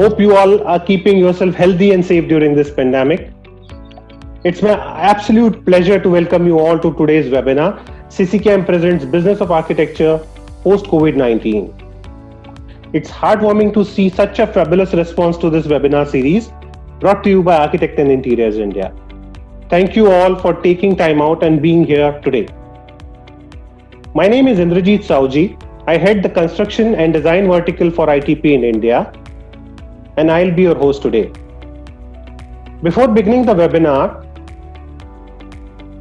Hope you all are keeping yourself healthy and safe during this pandemic. It's my absolute pleasure to welcome you all to today's webinar. Şişecam presents Business of Architecture post COVID 19. It's heartwarming to see such a fabulous response to this webinar series brought to you by Architect and Interiors India. Thank you all for taking time out and being here today. My name is Indrajit Sauji. I head the construction and design vertical for ITP in India, and I'll be your host today. Before beginning the webinar,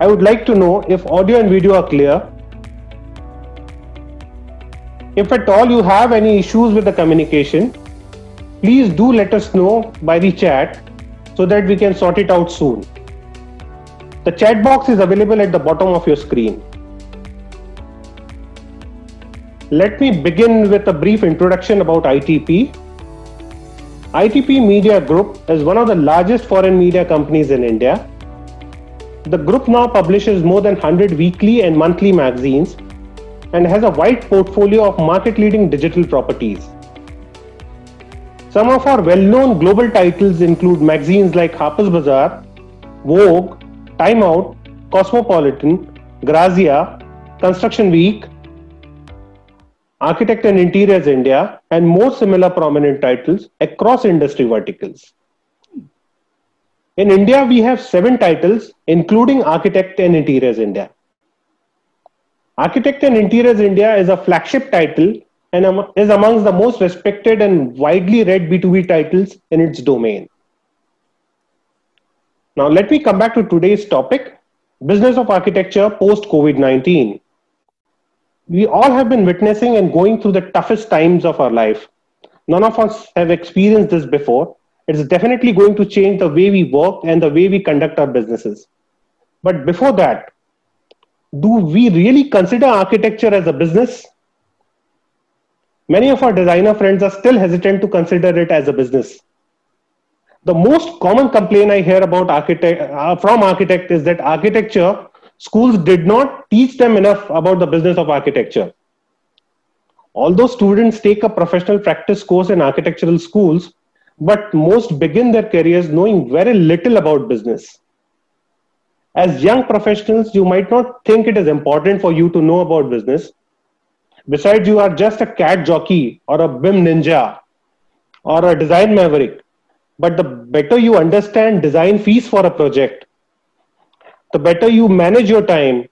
I would like to know if audio and video are clear. If at all you have any issues with the communication, please do let us know by the chat so that we can sort it out soon. The chat box is available at the bottom of your screen. Let me begin with a brief introduction about ITP. ITP Media Group is one of the largest foreign media companies in India. The group now publishes more than 100 weekly and monthly magazines and has a wide portfolio of market leading digital properties. Some of our well known global titles include magazines like Harper's Bazaar, Vogue, Time Out, Cosmopolitan, Grazia, Construction Week, Architect and Interiors India, and more similar prominent titles across industry verticals. In India, we have seven titles, including Architect and Interiors India. Architect and Interiors India is a flagship title and is amongst the most respected and widely read B2B titles in its domain. Now, let me come back to today's topic business of architecture post COVID 19 we all have been witnessing and going through the toughest times of our life. None of us have experienced this before. It's definitely going to change the way we work and the way we conduct our businesses. But before that, do we really consider architecture as a business? Many of our designer friends are still hesitant to consider it as a business. The most common complaint I hear about architect uh, from architect is that architecture schools did not teach them enough about the business of architecture. Although students take a professional practice course in architectural schools, but most begin their careers knowing very little about business. As young professionals, you might not think it is important for you to know about business. Besides, you are just a CAD jockey or a BIM ninja or a design maverick. But the better you understand design fees for a project, the better you manage your time,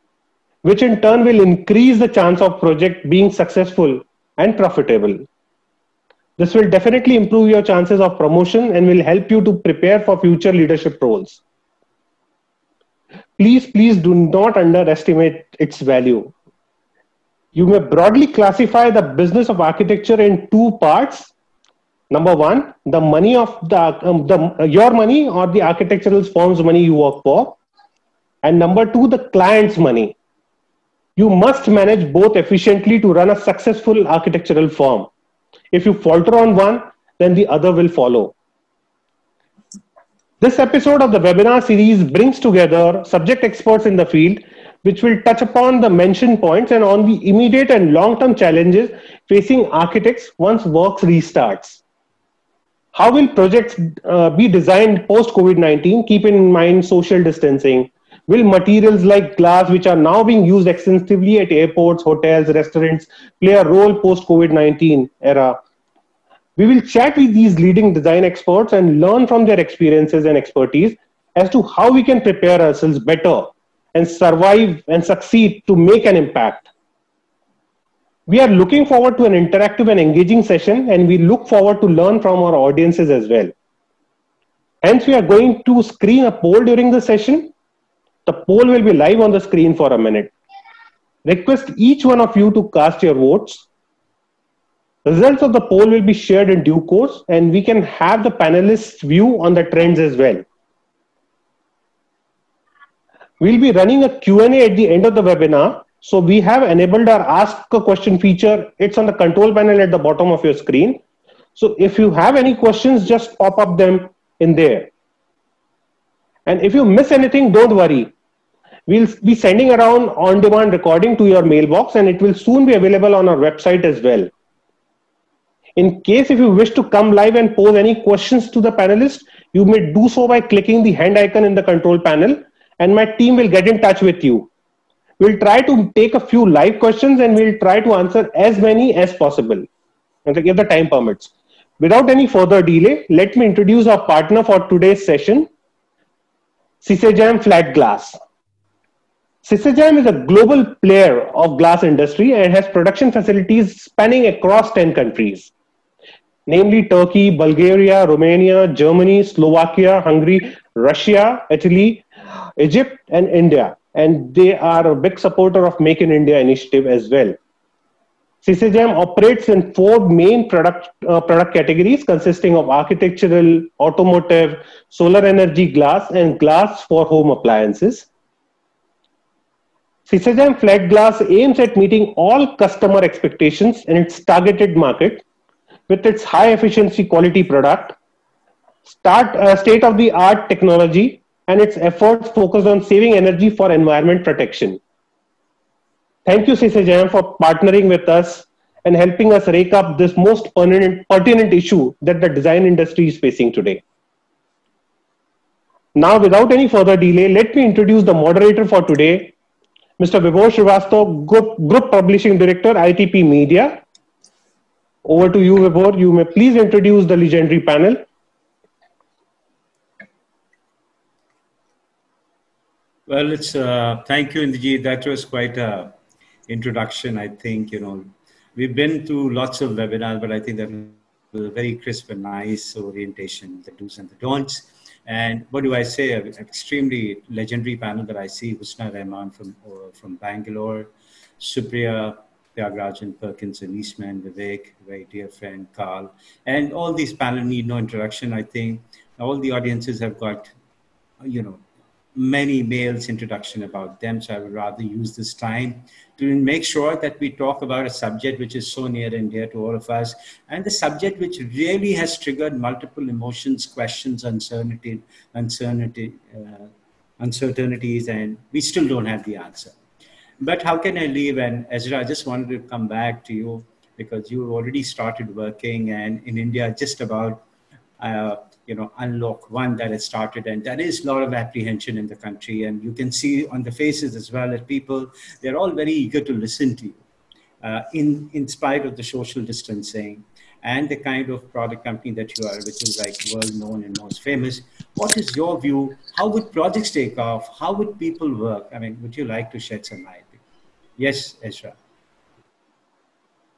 which in turn will increase the chance of project being successful and profitable. This will definitely improve your chances of promotion and will help you to prepare for future leadership roles. Please, please do not underestimate its value. You may broadly classify the business of architecture in two parts. Number one, the money of the, um, the your money or the architectural firm's money you work for and number two, the client's money. You must manage both efficiently to run a successful architectural firm. If you falter on one, then the other will follow. This episode of the webinar series brings together subject experts in the field, which will touch upon the mentioned points and on the immediate and long term challenges facing architects once work restarts. How will projects uh, be designed post COVID 19? Keep in mind social distancing, Will materials like glass, which are now being used extensively at airports, hotels, restaurants, play a role post COVID 19 era? We will chat with these leading design experts and learn from their experiences and expertise as to how we can prepare ourselves better and survive and succeed to make an impact. We are looking forward to an interactive and engaging session, and we look forward to learn from our audiences as well. Hence, we are going to screen a poll during the session the poll will be live on the screen for a minute. Request each one of you to cast your votes. Results of the poll will be shared in due course and we can have the panelists view on the trends as well. We'll be running a Q&A at the end of the webinar. So we have enabled our ask a question feature. It's on the control panel at the bottom of your screen. So if you have any questions, just pop up them in there. And if you miss anything, don't worry. We'll be sending around on demand recording to your mailbox and it will soon be available on our website as well. In case if you wish to come live and pose any questions to the panelists, you may do so by clicking the hand icon in the control panel and my team will get in touch with you. We'll try to take a few live questions and we'll try to answer as many as possible if the time permits. Without any further delay, let me introduce our partner for today's session, Şişecam Flat Glass. Şişecam is a global player of glass industry and has production facilities spanning across 10 countries namely Turkey, Bulgaria, Romania, Germany, Slovakia, Hungary, Russia, Italy, Egypt, and India. And they are a big supporter of Make in India initiative as well. Şişecam operates in four main product, uh, product categories consisting of architectural, automotive, solar energy glass, and glass for home appliances. Şişecam Flat Glass aims at meeting all customer expectations in its targeted market with its high efficiency quality product, start uh, state of the art technology, and its efforts focused on saving energy for environment protection. Thank you, Şişecam, for partnering with us and helping us rake up this most pertinent, pertinent issue that the design industry is facing today. Now, without any further delay, let me introduce the moderator for today, Mr. Vibhor Srivastav, Group, Group Publishing Director, ITP Media, over to you, Vibhor. You may please introduce the legendary panel. Well, it's uh, thank you, Indrajit. That was quite a introduction. I think you know we've been to lots of webinars, but I think that was a very crisp and nice orientation, the do's and the don'ts. And what do I say? An extremely legendary panel that I see: Husna Rahaman from uh, from Bangalore, Supriya Thyagarajan, Perkins, and Eastman, Vivek, very dear friend, Karl, and all these panel need no introduction. I think all the audiences have got, you know, many mails introduction about them. So I would rather use this time to make sure that we talk about a subject which is so near and dear to all of us, and the subject which really has triggered multiple emotions, questions, uncertainty, uncertainty, uh, uncertainties, and we still don't have the answer. But how can I leave? And Esra, I just wanted to come back to you because you already started working, and in India, just about uh, you know unlock one that has started, and there is a lot of apprehension in the country, and you can see on the faces as well that people they're all very eager to listen to you, uh, in in spite of the social distancing and the kind of product company that you are, which is like world known and most famous. What is your view? How would projects take off? How would people work? I mean, would you like to shed some light? Yes, Esra.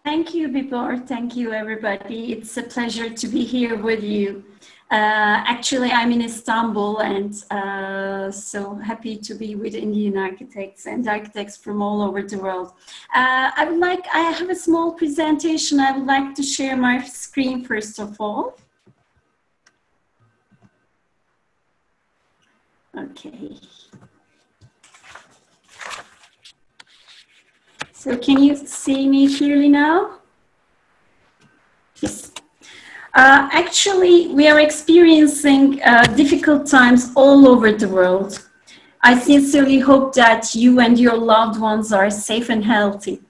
Thank you, Vibhor. Thank you, everybody. It's a pleasure to be here with you. Uh, actually, I'm in Istanbul and uh, so happy to be with Indian architects and architects from all over the world. Uh, I would like, I have a small presentation. I would like to share my screen first of all. Okay. So can you see me clearly now? Uh, actually, we are experiencing uh, difficult times all over the world. I sincerely hope that you and your loved ones are safe and healthy.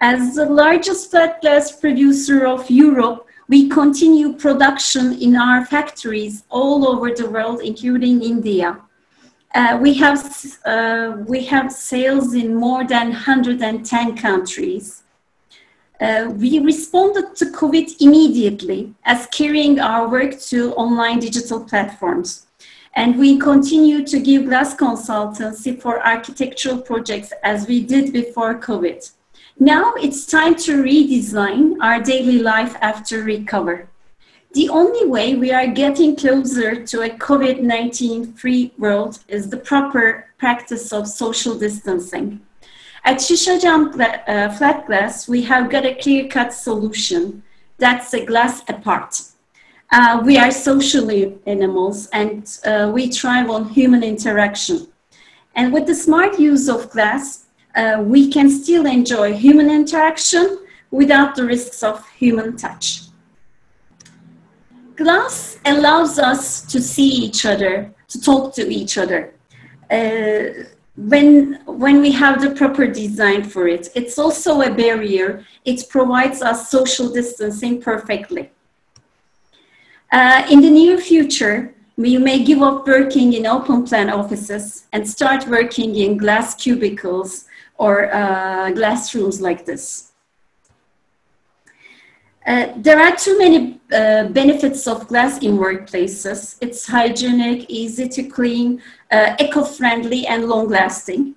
As the largest flat glass producer of Europe, we continue production in our factories all over the world, including India. Uh, we have uh, we have sales in more than 110 countries. Uh, we responded to COVID immediately as carrying our work to online digital platforms. And we continue to give glass consultancy for architectural projects as we did before COVID. Now it's time to redesign our daily life after recover. The only way we are getting closer to a COVID 19 free world is the proper practice of social distancing. At Şişecam uh, Flat Glass, we have got a clear cut solution that's a glass apart. Uh, we are social animals and uh, we thrive on human interaction. And with the smart use of glass, uh, we can still enjoy human interaction without the risks of human touch. Glass allows us to see each other, to talk to each other. When when we have the proper design for it it's also a barrier. It provides us social distancing perfectly. Uh, in the near future we may give up working in open plan offices and start working in glass cubicles or uh, glass rooms like this. Uh, there are too many uh, benefits of glass in workplaces. It's hygienic, easy to clean, uh, eco-friendly, and long-lasting.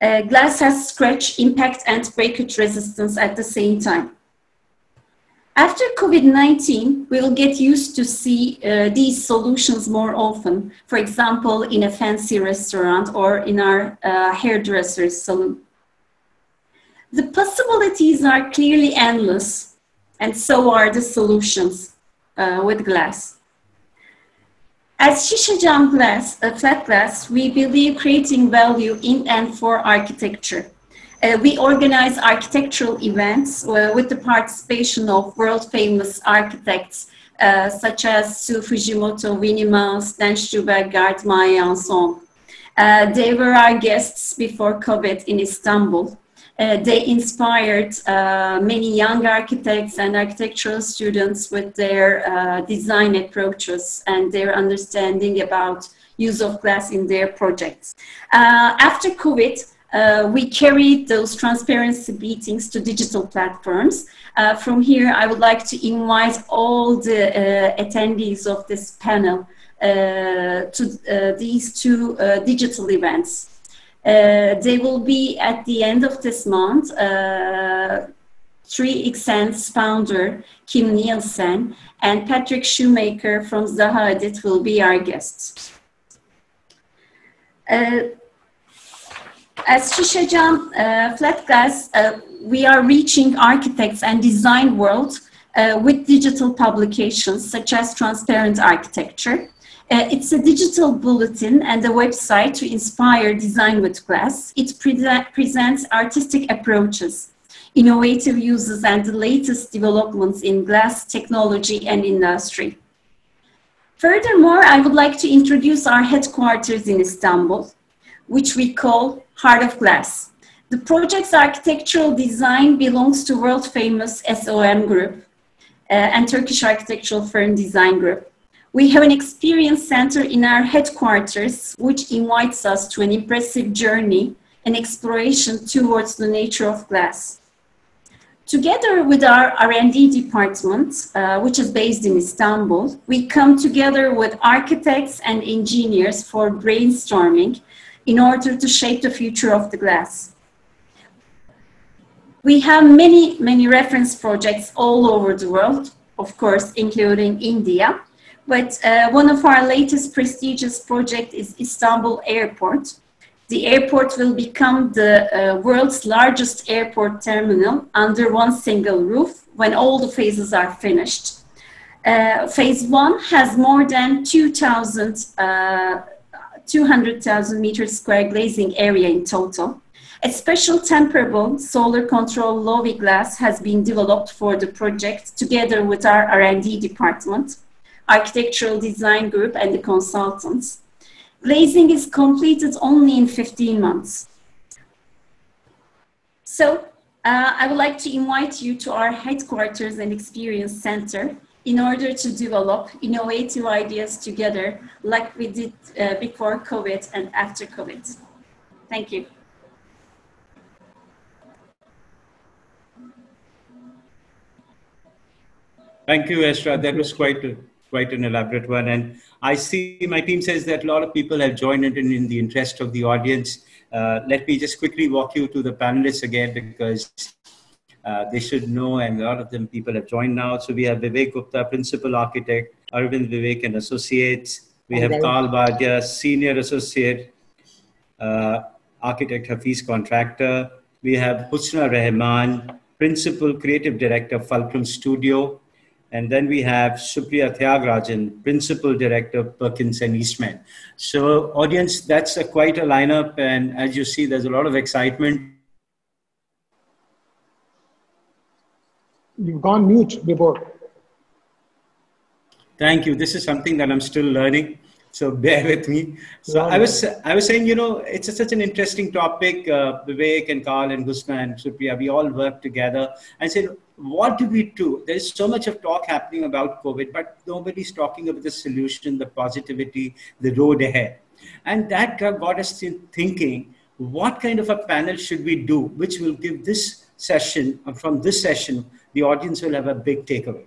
Uh, glass has scratch, impact, and breakage resistance at the same time. After COVID-19, we'll get used to see uh, these solutions more often. For example, in a fancy restaurant or in our hairdresser's salon. The possibilities are clearly endless and so are the solutions uh, with glass. As Şişecam glass, a flat glass, we believe creating value in and for architecture. Uh, we organize architectural events uh, with the participation of world famous architects uh, such as Sou Fujimoto, Mouse, Dan Stubbergaard, Maya Anson. Uh, they were our guests before COVID in Istanbul. Uh, they inspired uh, many young architects and architectural students with their uh, design approaches and their understanding about use of glass in their projects. Uh, after COVID, uh, we carried those transparency meetings to digital platforms. Uh, from here, I would like to invite all the attendees of this panel to these two digital events. Uh, they will be at the end of this month. Uh, 3XN's founder, Kim Nielsen, and Patrik Schumacher from Zaha Hadid will be our guests. Uh, as Şişecam uh, Flat Glass, uh, we are reaching architects and design world uh, with digital publications such as Transparent Architecture, uh, it's a digital bulletin and a website to inspire design with glass. It pre presents artistic approaches, innovative uses, and the latest developments in glass technology and industry. Furthermore, I would like to introduce our headquarters in Istanbul, which we call Heart of Glass. The project's architectural design belongs to world famous SOM Group uh, and Turkish architectural firm Design Group. We have an experience center in our headquarters, which invites us to an impressive journey and exploration towards the nature of glass. Together with our R&D department, uh, which is based in Istanbul, we come together with architects and engineers for brainstorming in order to shape the future of the glass. We have many, many reference projects all over the world, of course, including India, but uh, one of our latest prestigious project is Istanbul Airport. The airport will become the uh, world's largest airport terminal under one single roof when all the phases are finished. Uh, phase one has more than 2,000, uh, 200,000 meters square glazing area in total. A special temperable solar control Low-E glass has been developed for the project together with our R&D department architectural design group and the consultants. Glazing is completed only in 15 months. So uh, I would like to invite you to our headquarters and experience center in order to develop innovative ideas together like we did uh, before COVID and after COVID. Thank you. Thank you, Esra. That was quite quite an elaborate one. And I see my team says that a lot of people have joined it in in the interest of the audience. Uh, let me just quickly walk you to the panelists again because uh, they should know, and a lot of them people have joined now. So we have Vivek Gupta, Principal Architect, Arvind Vivek and Associates. We have Karl Wadia, Senior Associate, uh, Architect Hafeez Contractor. We have Husna Rahaman, Principal Creative Director, Fulcrum Studio. And then we have Supriya Thyagarajan, Principal Director, Perkins and Eastman. So audience, that's a quite a lineup. And as you see, there's a lot of excitement. You've gone mute before. Thank you. This is something that I'm still learning. so bear with me. So I was I was saying, you know, it's a, such an interesting topic. Uh, Vivek and Karl and Husna and Supriya, we all work together and said, what do we do? There's so much of talk happening about COVID, but nobody's talking about the solution, the positivity, the road ahead. And that got us thinking, what kind of a panel should we do, which will give this session, uh, from this session, the audience will have a big takeaway.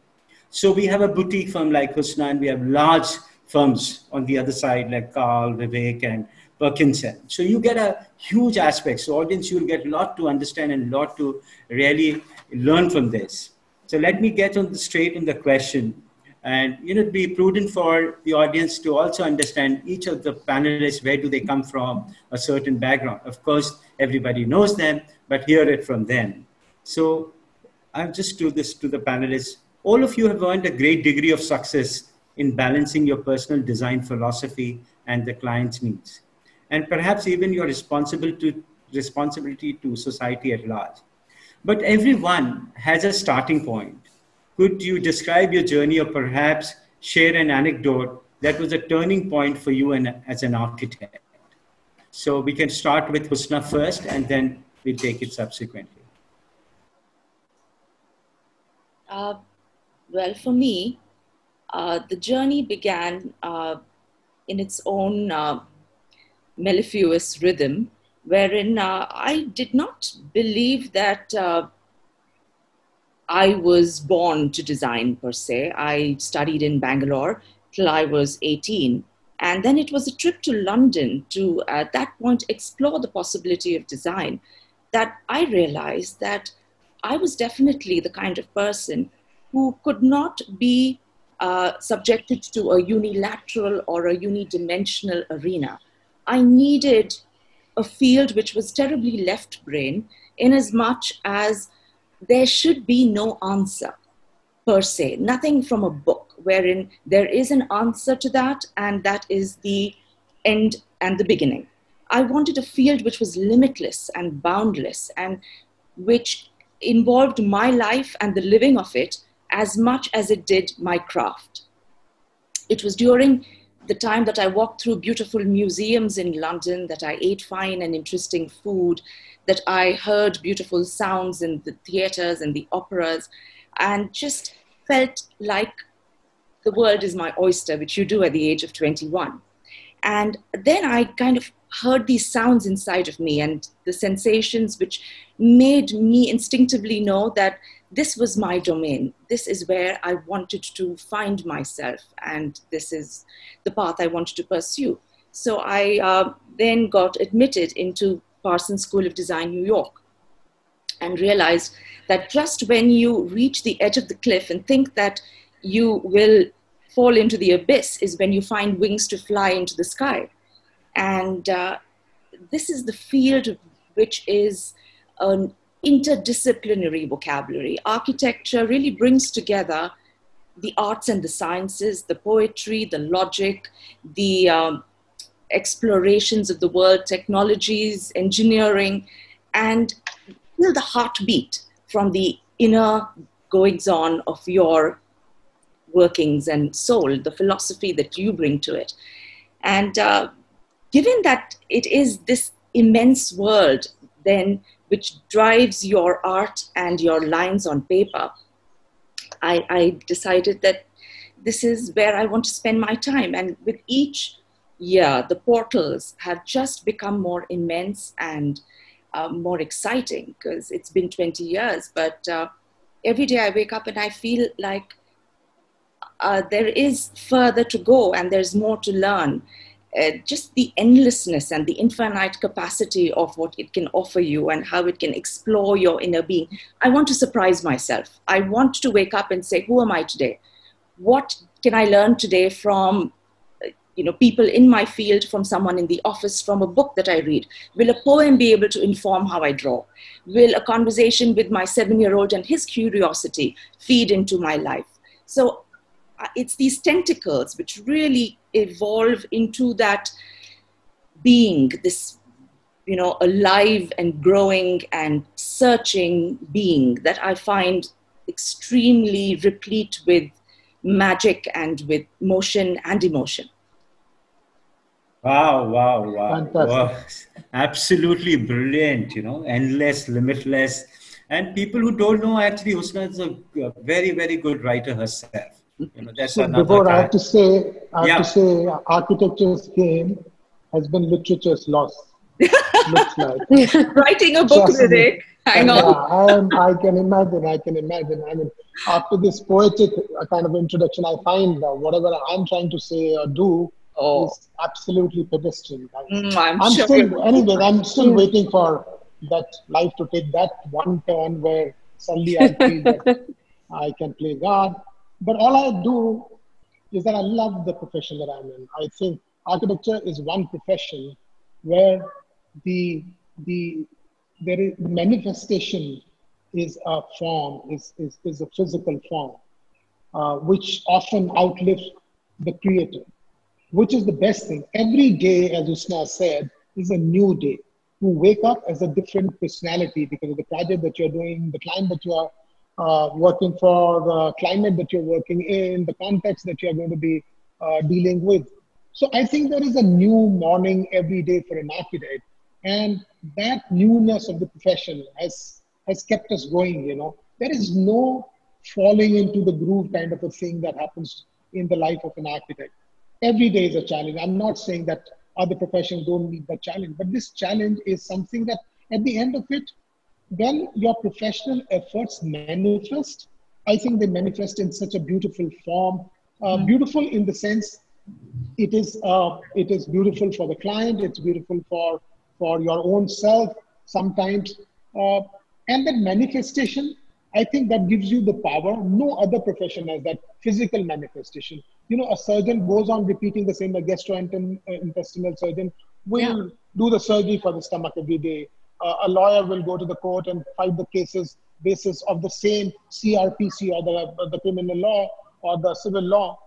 So we have a boutique firm like Husna, and we have large firms on the other side like Karl, Vivek, and Parkinson. So you get a huge aspect. So audience, you'll get a lot to understand and a lot to really learn from this. So let me get on the straight in the question. And you know, be prudent for the audience to also understand each of the panelists, where do they come from, a certain background. Of course, everybody knows them, but hear it from them. So I'll just do this to the panelists. All of you have earned a great degree of success in balancing your personal design philosophy and the client's needs. And perhaps even your responsibility to, responsibility to society at large. But everyone has a starting point. Could you describe your journey or perhaps share an anecdote that was a turning point for you and, as an architect? So we can start with Husna first and then we'll take it subsequently. Uh, well, for me, uh, the journey began uh, in its own uh, mellifluous rhythm, wherein uh, I did not believe that uh, I was born to design per se. I studied in Bangalore till I was 18. And then it was a trip to London to, at that point, explore the possibility of design that I realized that I was definitely the kind of person who could not be uh, subjected to a unilateral or a unidimensional arena. I needed a field which was terribly left brain, in as much as there should be no answer per se, nothing from a book wherein there is an answer to that, and that is the end and the beginning. I wanted a field which was limitless and boundless and which involved my life and the living of it as much as it did my craft. It was during the time that I walked through beautiful museums in London, that I ate fine and interesting food, that I heard beautiful sounds in the theaters and the operas, and just felt like the world is my oyster, which you do at the age of 21. And then I kind of heard these sounds inside of me and the sensations which made me instinctively know that this was my domain. This is where I wanted to find myself, and this is the path I wanted to pursue. So I uh, then got admitted into Parsons School of Design, New York, and realized that just when you reach the edge of the cliff and think that you will fall into the abyss is when you find wings to fly into the sky. And uh, this is the field which is an interdisciplinary vocabulary. Architecture really brings together the arts and the sciences, the poetry, the logic, the um, explorations of the world, technologies, engineering, and feel the heartbeat from the inner goings on of your workings and soul, the philosophy that you bring to it. And uh, given that it is this immense world, then which drives your art and your lines on paper, I, I, decided that this is where I want to spend my time. And with each year, the portals have just become more immense and uh, more exciting because it's been 20 years. But uh, every day I wake up and I feel like uh, there is further to go and there's more to learn uh, just the endlessness and the infinite capacity of what it can offer you and how it can explore your inner being. I want to surprise myself. I want to wake up and say, Who am I today? What can I learn today from? Uh, you know, people in my field, from someone in the office, from a book that I read. Will a poem be able to inform how I draw? Will a conversation with my seven year old and his curiosity feed into my life? So uh, it's these tentacles which really evolve into that being, this, you know, alive and growing and searching being that I find extremely replete with magic and with motion and emotion. Wow, wow, wow. Fantastic. Wow. Absolutely brilliant, you know, endless, limitless. And people who don't know, actually, Husna is a very, very good writer herself. You know, that's so before I have to say, I have yeah. to say, architecture's game has been literature's loss. looks like writing a book, Vivek. Hang on. Yeah, I, I, can imagine. I can imagine. I mean, after this poetic uh, kind of introduction, I find uh, whatever I'm trying to say or do oh. is absolutely pedestrian. Mm, I'm, I'm sure still, anyway, I'm still waiting for that life to take that one turn where suddenly I feel that I can play God. But all I do is that I love the profession that I'm in. I think architecture is one profession where the the there is manifestation is a form, is, is, is a physical form, uh, which often outlives the creator which is the best thing. Every day, as Husna said, is a new day. You wake up as a different personality because of the project that you're doing, the client that you are uh, working for, the climate that you're working in, the context that you're going to be uh, dealing with. So I think there is a new morning every day for an architect. And that newness of the profession has, has kept us going, you know. There is no falling into the groove kind of a thing that happens in the life of an architect every day is a challenge. I'm not saying that other professions don't need that challenge, but this challenge is something that at the end of it, when your professional efforts manifest, I think they manifest in such a beautiful form. Uh, mm. Beautiful in the sense it is uh, it is beautiful for the client. It's beautiful for for your own self sometimes, uh, and that manifestation. I think that gives you the power. No other profession has that physical manifestation you know, a surgeon goes on repeating the same, a gastrointestinal surgeon will yeah. do the surgery for the stomach every day. Uh, a lawyer will go to the court and fight the cases basis of the same CrPC or the, the criminal law or the civil law.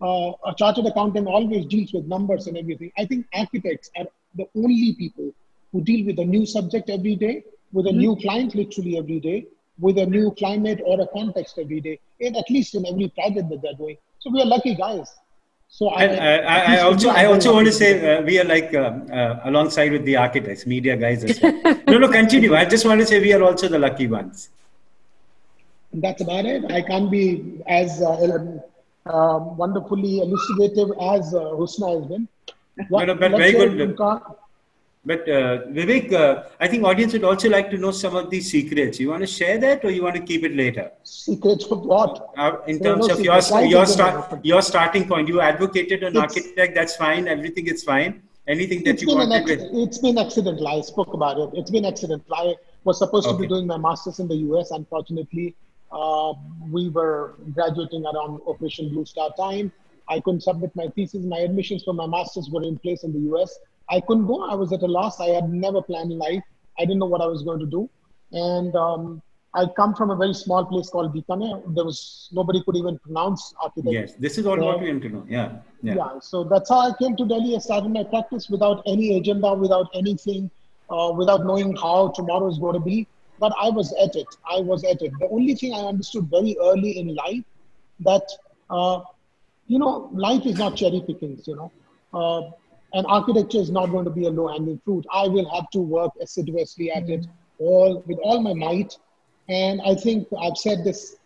Uh, a chartered accountant always deals with numbers and everything. I think architects are the only people who deal with a new subject every day, with a mm-hmm. new client literally every day, with a new climate or a context every day, and at least in every project that they're doing. So we are lucky guys. So I, I, I also I also want to say uh, we are like uh, uh, alongside with the architects, media guys as well. no, no, continue. I just want to say we are also the lucky ones. That's about it. I can't be as uh, um, wonderfully elucidative as uh, Husna has been. What, no, no, but very good. But uh, Vivek, uh, I think audience would also like to know some of these secrets. You want to share that, or you want to keep it later? Secrets of what? Uh, in terms no of your your start your starting point, you advocated an it's, architect. That's fine. Everything is fine. Anything that you wanted with? It's been accidental. I spoke about it. It's been accidental. I was supposed okay. to be doing my masters in the US. Unfortunately, uh, we were graduating around Operation Blue Star time. I couldn't submit my thesis. My admissions for my masters were in place in the US. I couldn't go. I was at a loss. I had never planned life. I didn't know what I was going to do. And um, I come from a very small place called Bikaner. There was nobody could even pronounce architect. Yes, this is all what we want to know. Yeah, yeah. Yeah. So that's how I came to Delhi. I started my practice without any agenda, without anything, uh, without knowing how tomorrow is going to be. But I was at it. I was at it. The only thing I understood very early in life that uh, you know life is not cherry pickings. You know. Uh, and architecture is not going to be a low hanging fruit. I will have to work assiduously at it mm-hmm. all with all my might. And I think I've said this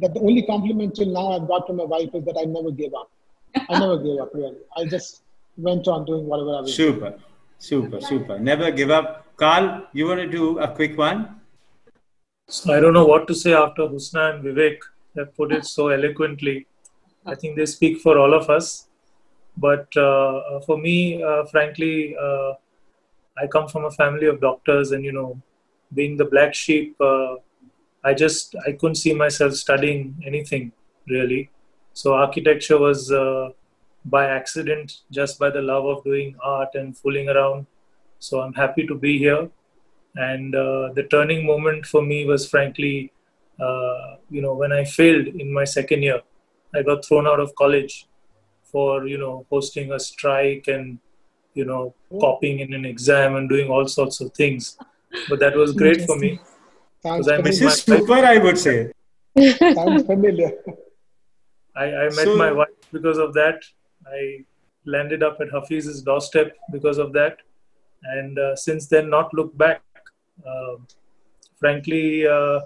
that the only compliment till now I've got from my wife is that I never gave up. I never gave up really. I just went on doing whatever I was. Super, doing. super, super. Never give up. Karl, you want to do a quick one? So I don't know what to say after Husna and Vivek have put it so eloquently. I think they speak for all of us. But uh, uh, for me, uh, frankly, I come from a family of doctors, and you know, being the black sheep, I just I couldn't see myself studying anything really. So architecture was by accident, just by the love of doing art and fooling around. So I'm happy to be here. And uh, the turning moment for me was frankly, uh, you know, when I failed in my second year. I got thrown out of college for you know hosting a strike and you know oh. copying in an exam and doing all sorts of things. But that was great for me. This is super i would say. Sounds familiar. I, I met so, my wife because of that. I landed up at Hafeez's doorstep because of that, and uh, since then not looked back. Uh, frankly, uh,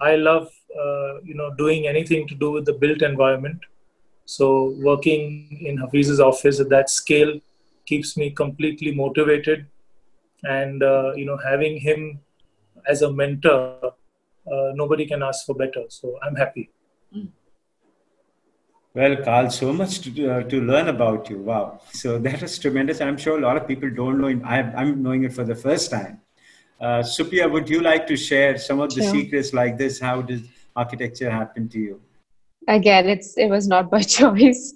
I love uh, you know doing anything to do with the built environment. So working in Hafeez's office at that scale keeps me completely motivated, and uh, you know having him as a mentor, uh, nobody can ask for better. So I'm happy. Mm. Well, Karl, so much to, uh, to learn about you. Wow. So that was tremendous. I'm sure a lot of people don't know. I, I'm knowing it for the first time. Uh, Supriya, would you like to share some of the sure. secrets like this? How does architecture happen to you? Again, it's it was not by choice.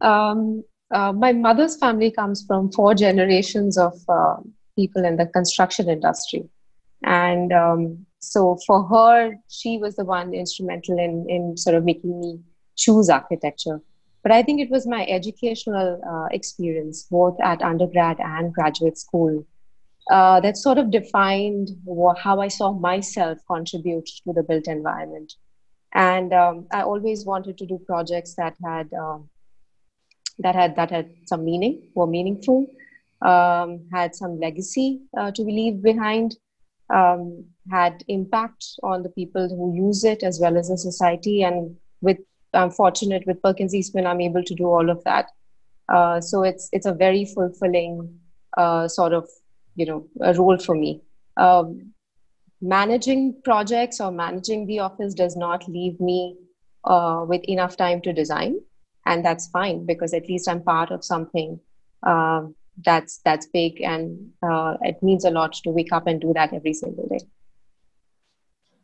Um, uh, my mother's family comes from four generations of uh, people in the construction industry, and um, so for her, she was the one instrumental in in sort of making me choose architecture. But I think it was my educational uh, experience, both at undergrad and graduate school, uh, that sort of defined how I saw myself contribute to the built environment. And um, I always wanted to do projects that had um, that had that had some meaning, were meaningful, um, had some legacy uh, to be leave behind, um, had impact on the people who use it as well as the society, and with I'm fortunate with Perkins Eastman, I'm able to do all of that. Uh, so it's it's a very fulfilling uh, sort of you know a role for me. Um, managing projects or managing the office does not leave me uh, with enough time to design, and that's fine because at least I'm part of something um, that's that's big, and uh, it means a lot to wake up and do that every single day.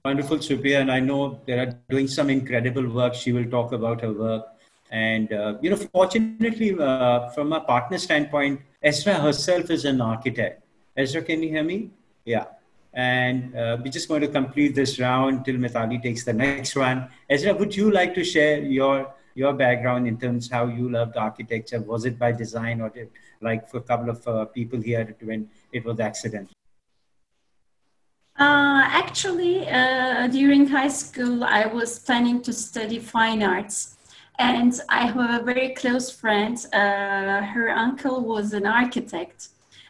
Wonderful, Supriya. And I know they are doing some incredible work. She will talk about her work. And, uh, you know, fortunately, uh, from a partner standpoint, Esra herself is an architect. Esra, can you hear me? Yeah. And uh, we're just going to complete this round till Mithali takes the next one. Esra, would you like to share your your background in terms how you loved architecture? Was it by design or did, like for a couple of uh, people here when it was accident? Uh, actually, uh, during high school, I was planning to study fine arts. And I have a very close friend. Uh, her uncle was an architect.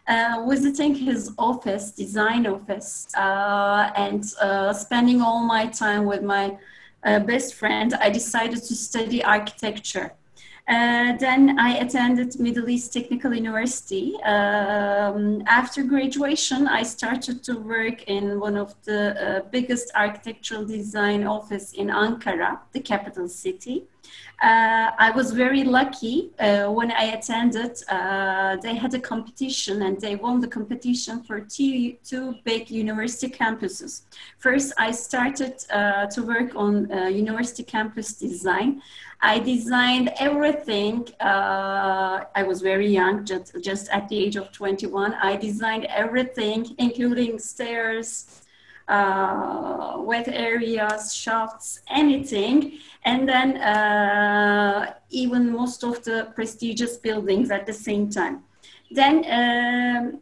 Uh, visiting his office, design office, uh, and uh, spending all my time with my best friend, I decided to study architecture. Uh, then I attended Middle East Technical University. Um, after graduation, I started to work in one of the uh, biggest architectural design office in Ankara, the capital city. Uh, I was very lucky uh, when I attended. Uh, they had a competition and they won the competition for two, two big university campuses. First, I started uh, to work on uh, university campus design. I designed everything. Uh, I was very young, just, just at the age of 21. I designed everything, including stairs, wet areas, shafts, anything. And then uh, even most of the prestigious buildings at the same time. Then um,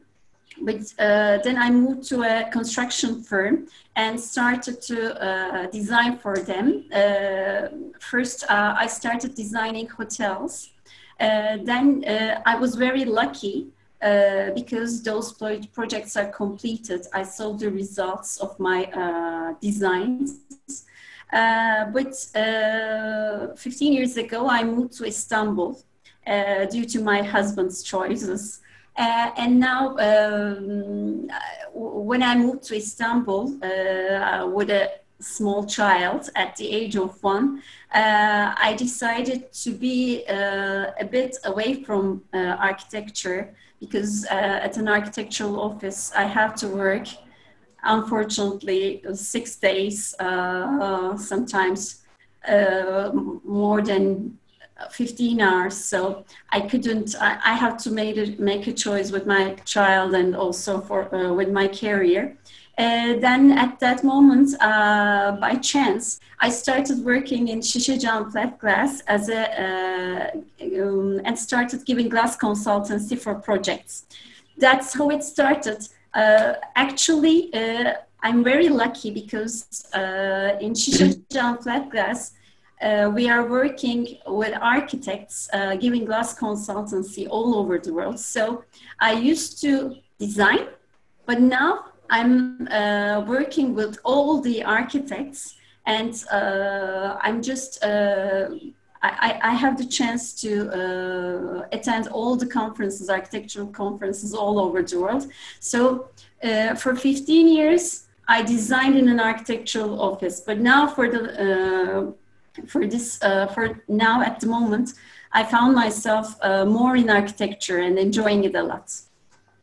but uh, then I moved to a construction firm and started to uh, design for them. Uh, first, uh, I started designing hotels. Uh, then uh, I was very lucky because those projects are completed. I saw the results of my designs. But 15 years ago, I moved to Istanbul due to my husband's choices. Uh, and now, um, when I moved to Istanbul uh, with a small child at the age of one, uh, I decided to be uh, a bit away from uh, architecture because uh, at an architectural office, I have to work, unfortunately, six days, sometimes more than 15 hours. So i couldn't i, I have to make a, make a choice with my child and also for uh, with my career. Uh, then at that moment uh, by chance i started working in Şişecam flat glass as a uh, um, and started giving glass consultancy for projects. That's how it started. uh, actually uh, i'm very lucky because in Şişecam flat glass uh, we are working with architects, uh, giving glass consultancy all over the world. So I used to design, but now I'm uh, working with all the architects, and uh, I'm just uh, I, I, have the chance to uh, attend all the conferences, architectural conferences all over the world. So uh, for 15 years, I designed in an architectural office, but now for the uh, for this uh, for now at the moment, I found myself uh, more in architecture and enjoying it a lot.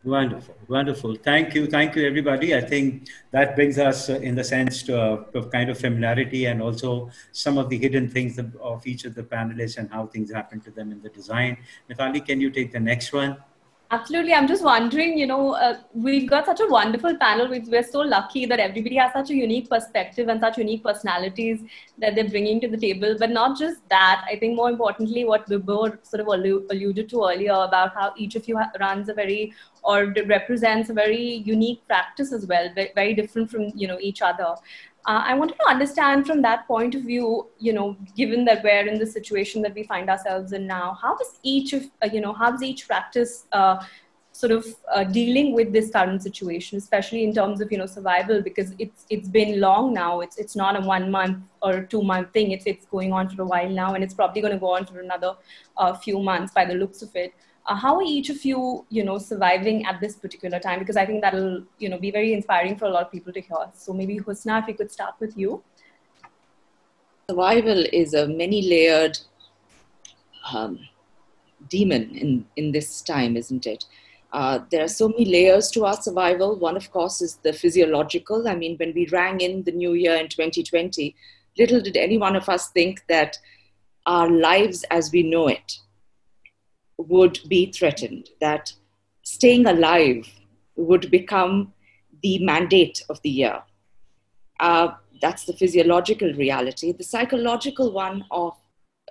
Wonderful, wonderful. Thank you, thank you, everybody. I think that brings us, uh, in the sense, to a, a, kind of familiarity and also some of the hidden things of, of, each of the panelists and how things happen to them in the design. Mithali, can you take the next one? Absolutely. I'm just wondering, you know, uh, we've got such a wonderful panel. We're so lucky that everybody has such a unique perspective and such unique personalities that they're bringing to the table. But not just that, I think more importantly, what Vibhor sort of alluded to earlier about how each of you runs a very or represents a very unique practice as well, very different from, you know, each other. Uh, I wanted to understand from that point of view, you know, given that we're in the situation that we find ourselves in now, how does each of, uh, you know, how does each practice uh, sort of uh, dealing with this current situation, especially in terms of, you know, survival, because it's it's been long now. It's it's not a one month or two month thing. It's it's going on for a while now, and it's probably going to go on for another uh, few months by the looks of it. Uh, how are each of you, you know, surviving at this particular time? Because I think that'll, you know, be very inspiring for a lot of people to hear. So maybe Husna, if we could start with you. Survival is a many-layered um, demon in, in this time, isn't it? Uh, there are so many layers to our survival. One, of course, is the physiological. I mean, when we rang in the new year in 2020, little did any one of us think that our lives as we know it would be threatened, that staying alive would become the mandate of the year. Uh, that's the physiological reality. The psychological one of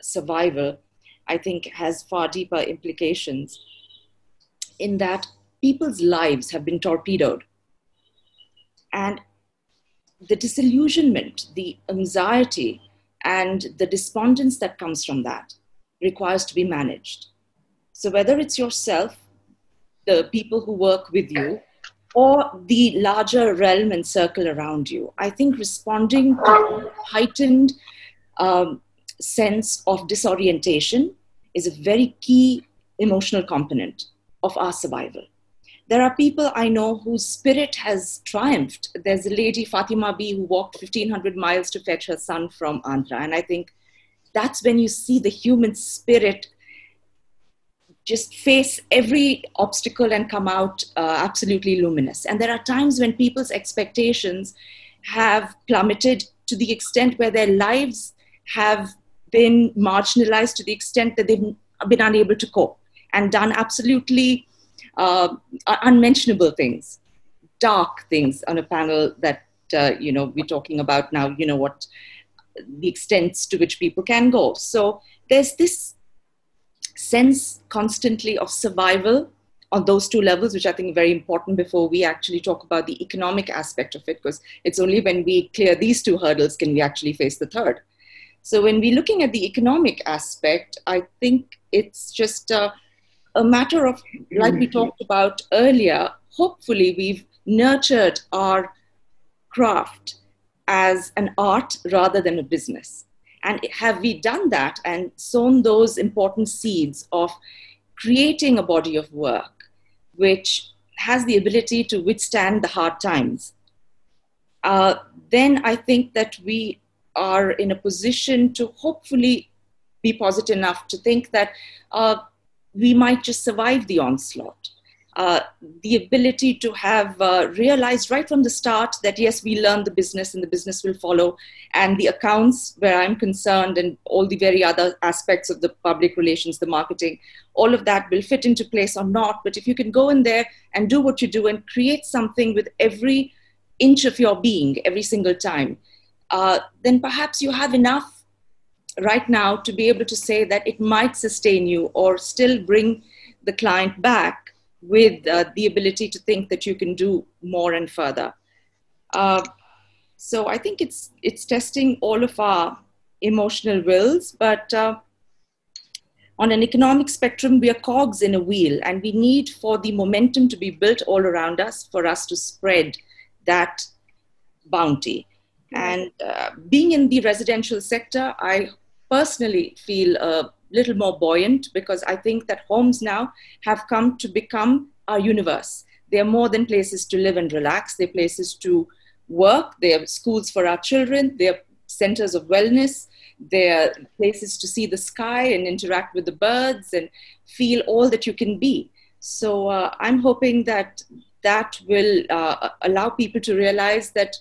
survival, I think, has far deeper implications in that people's lives have been torpedoed. And the disillusionment, the anxiety, and the despondence that comes from that requires to be managed. So whether it's yourself, the people who work with you, or the larger realm and circle around you, I think responding to heightened um, sense of disorientation is a very key emotional component of our survival. There are people I know whose spirit has triumphed. There's a lady, Fatima B, who walked 1,500 miles to fetch her son from Andhra. And I think that's when you see the human spirit just face every obstacle and come out uh, absolutely luminous. And there are times when people's expectations have plummeted to the extent where their lives have been marginalized to the extent that they've been unable to cope and done absolutely uh, unmentionable things, dark things on a panel that, uh, you know, we're talking about now, you know, what the extents to which people can go. So there's this sense constantly of survival on those two levels, which I think very important before we actually talk about the economic aspect of it, because it's only when we clear these two hurdles can we actually face the third. So when we're looking at the economic aspect, I think it's just a, a matter of, like we talked about earlier, hopefully we've nurtured our craft as an art rather than a business. And have we done that and sown those important seeds of creating a body of work which has the ability to withstand the hard times? Uh, then I think that we are in a position to hopefully be positive enough to think that uh, we might just survive the onslaught. Uh, the ability to have uh, realized right from the start that yes, we learn the business and the business will follow, and the accounts where I'm concerned, and all the very other aspects of the public relations, the marketing, all of that will fit into place or not. But if you can go in there and do what you do and create something with every inch of your being every single time, uh, then perhaps you have enough right now to be able to say that it might sustain you or still bring the client back with uh, the ability to think that you can do more and further. Uh, so I think it's it's testing all of our emotional wills, but uh, on an economic spectrum, we are cogs in a wheel, and we need for the momentum to be built all around us for us to spread that bounty. And uh, being in the residential sector, I personally feel a little more buoyant because I think that homes now have come to become our universe. They are more than places to live and relax, they're places to work, they are schools for our children, they are centers of wellness, they are places to see the sky and interact with the birds and feel all that you can be. So uh, I'm hoping that that will uh, allow people to realize that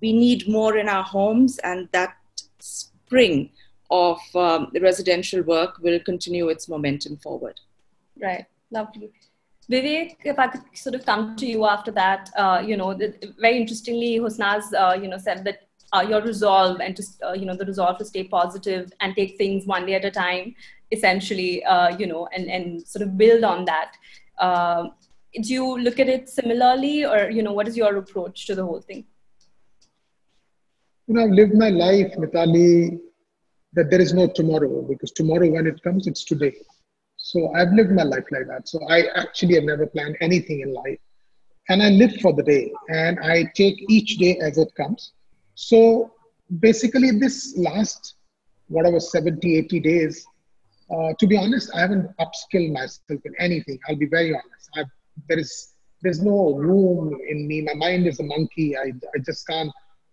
we need more in our homes and that spring of um, residential work will continue its momentum forward. Right, lovely. Vivek, if I could sort of come to you after that, uh, you know, the, very interestingly, Husna's, uh, you know, said that uh, your resolve and just, uh, you know, the resolve to stay positive and take things one day at a time, essentially, uh, you know, and, and sort of build on that. Um, do you look at it similarly or, you know, what is your approach to the whole thing? You know, I've lived my life, Mitali, that there is no tomorrow because tomorrow when it comes, it's today. So I've lived my life like that. So I actually have never planned anything in life. And I live for the day and I take each day as it comes. So basically, this last, whatever, 70, 80 days, uh, to be honest, I haven't upskilled myself in anything. I'll be very honest. I've, there is there's no room in me. My mind is a monkey. I, I just can't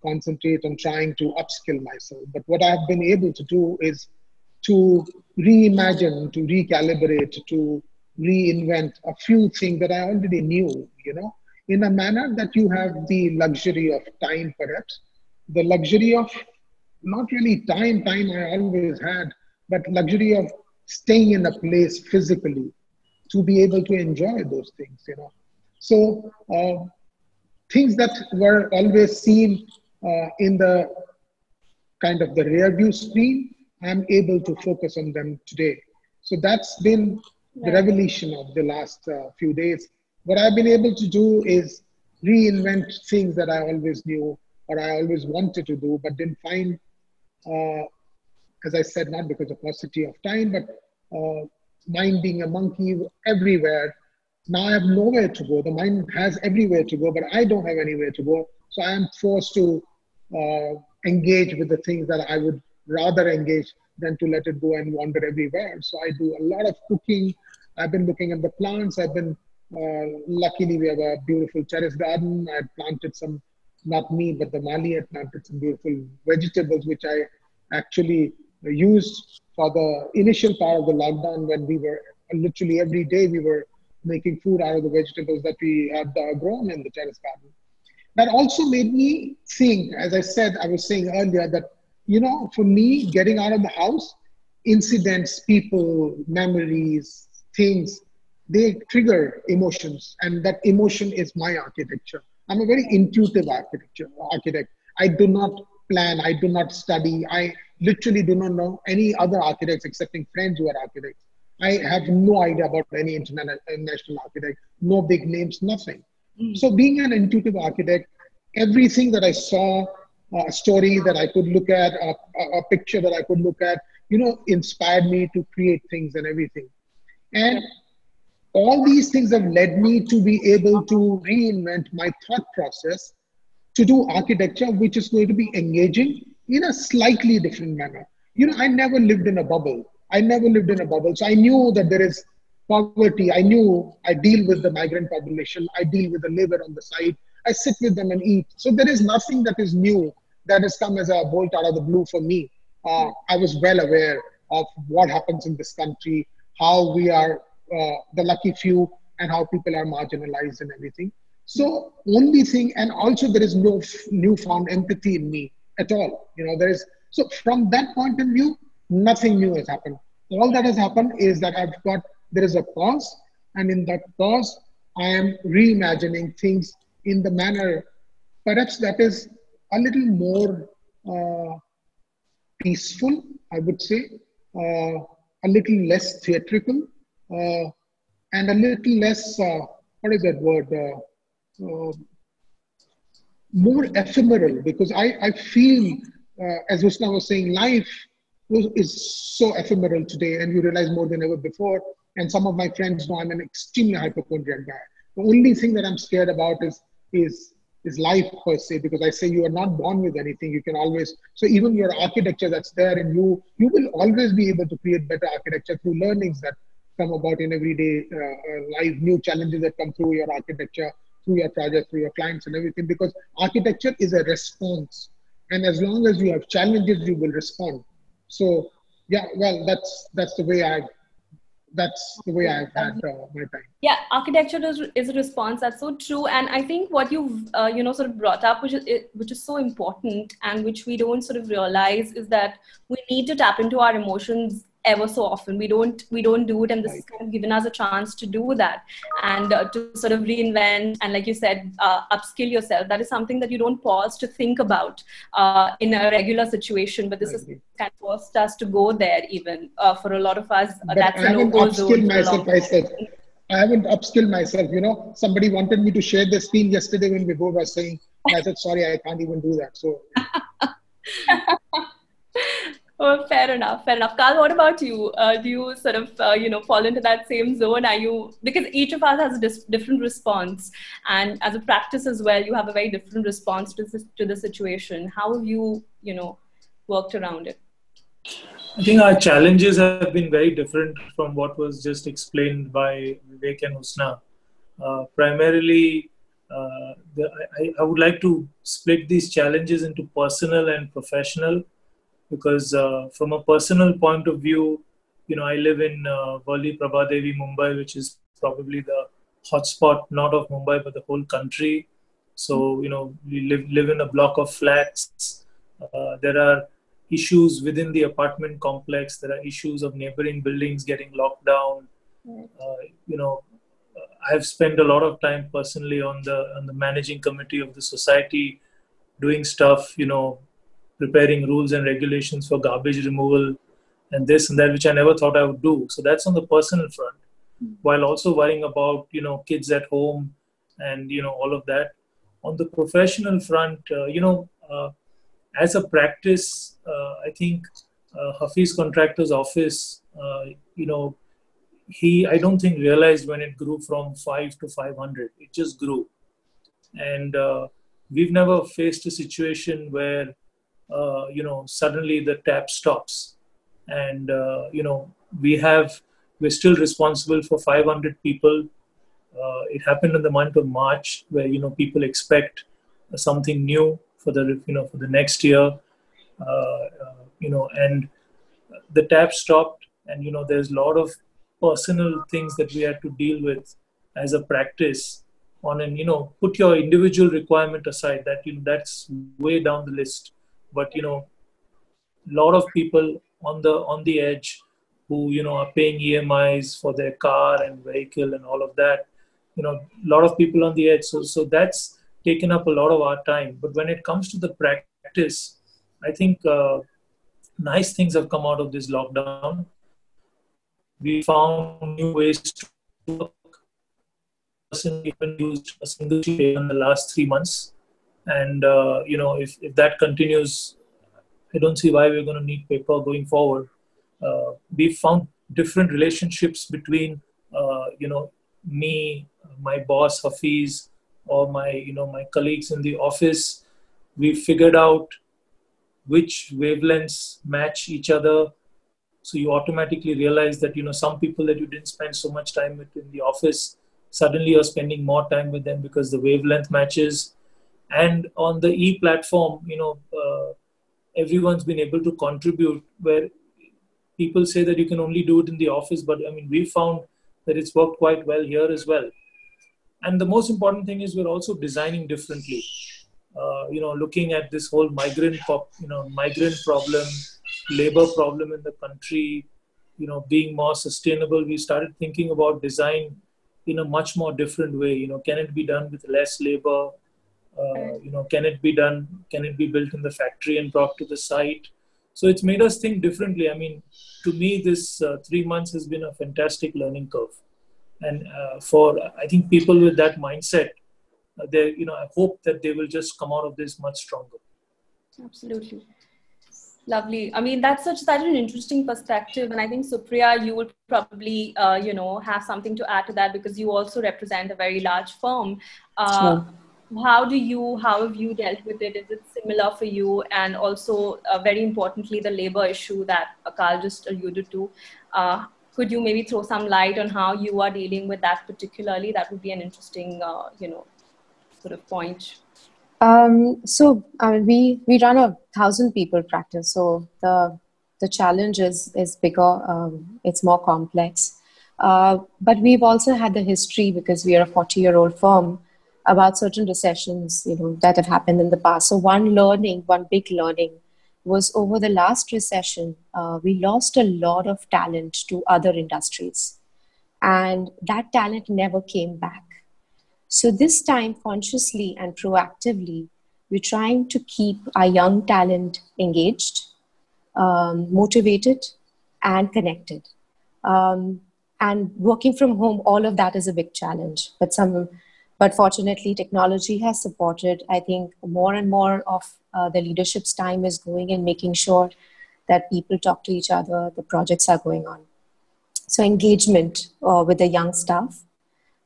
concentrate on trying to upskill myself. But what I've been able to do is to reimagine, to recalibrate, to reinvent a few things that I already knew, you know, in a manner that you have the luxury of time, perhaps, the luxury of not really time, time I always had, but luxury of staying in a place physically to be able to enjoy those things, you know. So uh, things that were always seen uh, in the kind of the rear view screen I'm able to focus on them today. So that's been the revelation of the last uh, few days. What I've been able to do is reinvent things that I always knew or I always wanted to do, but didn't find, uh, as I said, not because of paucity of time, but uh, mind being a monkey everywhere. Now I have nowhere to go. The mind has everywhere to go, but I don't have anywhere to go. So I am forced to uh, engage with the things that I would rather engage than to let it go and wander everywhere. So I do a lot of cooking. I've been looking at the plants. I've been, uh, luckily, we have a beautiful terrace garden. I planted some, not me, but the Mali had planted some beautiful vegetables, which I actually used for the initial part of the lockdown when we were literally every day we were making food out of the vegetables that we had uh, grown in the terrace garden. That also made me think, as I said, I was saying earlier, that you know, for me, getting out of the house, incidents, people, memories, things, they trigger emotions, and that emotion is my architecture. I'm a very intuitive architecture architect. I do not plan. I do not study. I literally do not know any other architects excepting friends who are architects. I have no idea about any international national architect, no big names, nothing. So being an intuitive architect, everything that I saw uh, a story that I could look at, a, a, picture that I could look at, you know, inspired me to create things and everything. And all these things have led me to be able to reinvent my thought process to do architecture, which is going to be engaging in a slightly different manner. You know, I never lived in a bubble. I never lived in a bubble. So I knew that there is poverty. I knew I deal with the migrant population. I deal with the labor on the side. I sit with them and eat. So there is nothing that is new that has come as a bolt out of the blue for me. Uh, I was well aware of what happens in this country, how we are uh, the lucky few, and how people are marginalized and everything. So only thing, and also there is no newfound empathy in me at all. You know, there is so from that point of view, nothing new has happened. All that has happened is that I've got there is a pause, and in that pause, I am reimagining things in the manner perhaps that is a little more uh, peaceful, I would say, uh, a little less theatrical, uh, and a little less, uh, what is that word? Uh, uh, more ephemeral, because I, I feel as Husna was saying, life is so ephemeral today, and you realize more than ever before. And some of my friends know I'm an extremely hypochondriac guy. The only thing that I'm scared about is is is life per se, because I say you are not born with anything. You can always so even your architecture that's there in you, you will always be able to create better architecture through learnings that come about in everyday uh, uh, life, new challenges that come through your architecture, through your project, through your clients and everything. Because architecture is a response, and as long as you have challenges, you will respond. So yeah, well, that's that's the way I that's the way I've had uh, my time. Yeah, architecture is, is a response. That's so true. And I think what you've uh, you know sort of brought up, which is which is so important, and which we don't sort of realize, is that we need to tap into our emotions ever so often. We don't we don't do it and this has kind of given us a chance to do that and uh, to sort of reinvent and like you said uh, upskill yourself. That is something that you don't pause to think about uh, in a regular situation but this is kind of forced us to go there even uh, for a lot of us uh, that's I haven't upskilled myself I said. I haven't upskilled myself you know. Somebody wanted me to share the screen yesterday when Vibhu was saying I said sorry I can't even do that. So Oh, fair enough. Fair enough. Karl, what about you? Uh, do you sort of, uh, you know, fall into that same zone? Are you because each of us has a dis- different response, and as a practice as well, you have a very different response to this, to the situation. How have you, you know, worked around it? I think our challenges have been very different from what was just explained by Vivek and Husna. Uh, primarily, uh, the, I, I would like to split these challenges into personal and professional because uh, from a personal point of view, you know, I live in uh, Worli Prabhadevi, Mumbai, which is probably the hotspot not of Mumbai but the whole country. So you know, we live live in a block of flats. Uh, there are issues within the apartment complex. There are issues of neighboring buildings getting locked down. Uh, you know, I've spent a lot of time personally on the on the managing committee of the society, doing stuff. You know, preparing rules and regulations for garbage removal and this and that, which I never thought I would do. So that's on the personal front, mm-hmm. while also worrying about you know kids at home and you know all of that. On the professional front, uh, you know, uh, as a practice, uh, I think uh, Hafeez Contractor's office, uh, you know, he I don't think realized when it grew from five to five hundred. It just grew, and uh, we've never faced a situation where uh, you know suddenly the tap stops. And uh, you know we have we're still responsible for 500 people. Uh, it happened in the month of march where you know people expect something new for the you know for the next year. Uh, uh, you know and the tap stopped and you know there's a lot of personal things that we had to deal with as a practice on and you know put your individual requirement aside. That you know that's way down the list but you know a lot of people on the on the edge who you know are paying EMIs for their car and vehicle and all of that you know a lot of people on the edge. So so that's taken up a lot of our time. But when it comes to the practice i think uh, nice things have come out of this lockdown. We found new ways to work. Person even used a single day in the last three months and uh, you know if, if that continues i don't see why we're going to need paper going forward. Uh, we found different relationships between uh, you know me my boss Hafeez or my you know my colleagues in the office. We figured out which wavelengths match each other. So you automatically realize that you know some people that you didn't spend so much time with in the office suddenly you're spending more time with them because the wavelength matches and on the e platform you know uh, everyone's been able to contribute where people say that you can only do it in the office but i mean we found that it's worked quite well here as well. And the most important thing is we're also designing differently. Uh, you know looking at this whole migrant pop, you know migrant problem labor problem in the country you know being more sustainable. We started thinking about design in a much more different way. You know can it be done with less labor uh, you know, can it be done? Can it be built in the factory and brought to the site? So it's made us think differently. I mean, to me, this uh, three months has been a fantastic learning curve, and uh, for I think people with that mindset, uh, they you know I hope that they will just come out of this much stronger. Absolutely. Lovely. I mean, that's such such an interesting perspective, and I think Supriya, you will probably, uh, you know, have something to add to that because you also represent a very large firm. Uh, sure. How do you, how have you dealt with it? Is it similar for you? And also, uh, very importantly, the labor issue that Karl just alluded to. Uh, could you maybe throw some light on how you are dealing with that particularly? That would be an interesting, uh, you know, sort of point. Um, so mean, we we run a thousand people practice, so the the challenge is is bigger. Um, it's more complex, uh, but we've also had the history because we are a forty year old firm about certain recessions, you know, that have happened in the past. So one learning, one big learning, was over the last recession, uh, we lost a lot of talent to other industries, and that talent never came back so, this time, consciously and proactively, we're trying to keep our young talent engaged, um, motivated, and connected. Um, and working from home, all of that is a big challenge. But some, but fortunately, technology has supported. I think more and more of uh, the leadership's time is going in making sure that people talk to each other. The projects are going on. So engagement uh, with the young staff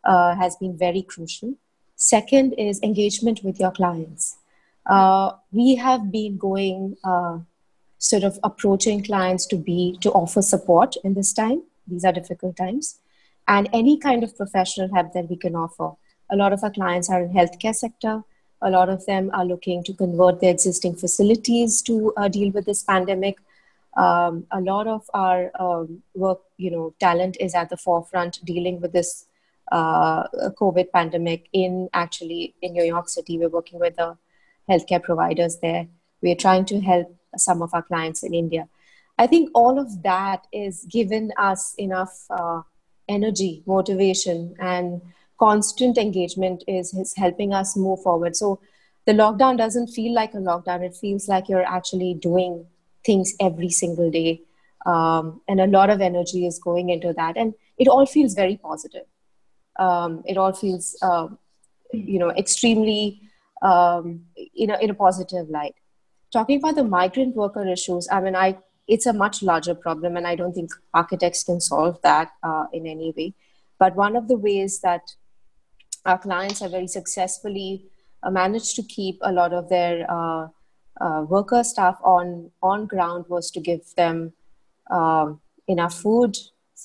uh, has been very crucial. Second is engagement with your clients. Uh, we have been going uh, sort of approaching clients to be to offer support in this time. These are difficult times, and any kind of professional help that we can offer. A lot of our clients are in healthcare sector. A lot of them are looking to convert their existing facilities to uh, deal with this pandemic. Um, a lot of our um, work, you know, talent is at the forefront dealing with this uh, COVID pandemic in actually in New York City. We're working with the healthcare providers there. We're trying to help some of our clients in India. I think all of that is given us enough uh, energy, motivation, and constant engagement is, is helping us move forward. So the lockdown doesn't feel like a lockdown. It feels like you're actually doing things every single day. Um, and a lot of energy is going into that. And it all feels very positive um, it all feels uh, you know extremely um, in, a, in a positive light talking about the migrant worker issues i mean i it's a much larger problem and i don't think architects can solve that uh, in any way but one of the ways that our clients have very successfully uh, managed to keep a lot of their uh, uh worker staff on on ground was to give them um, enough food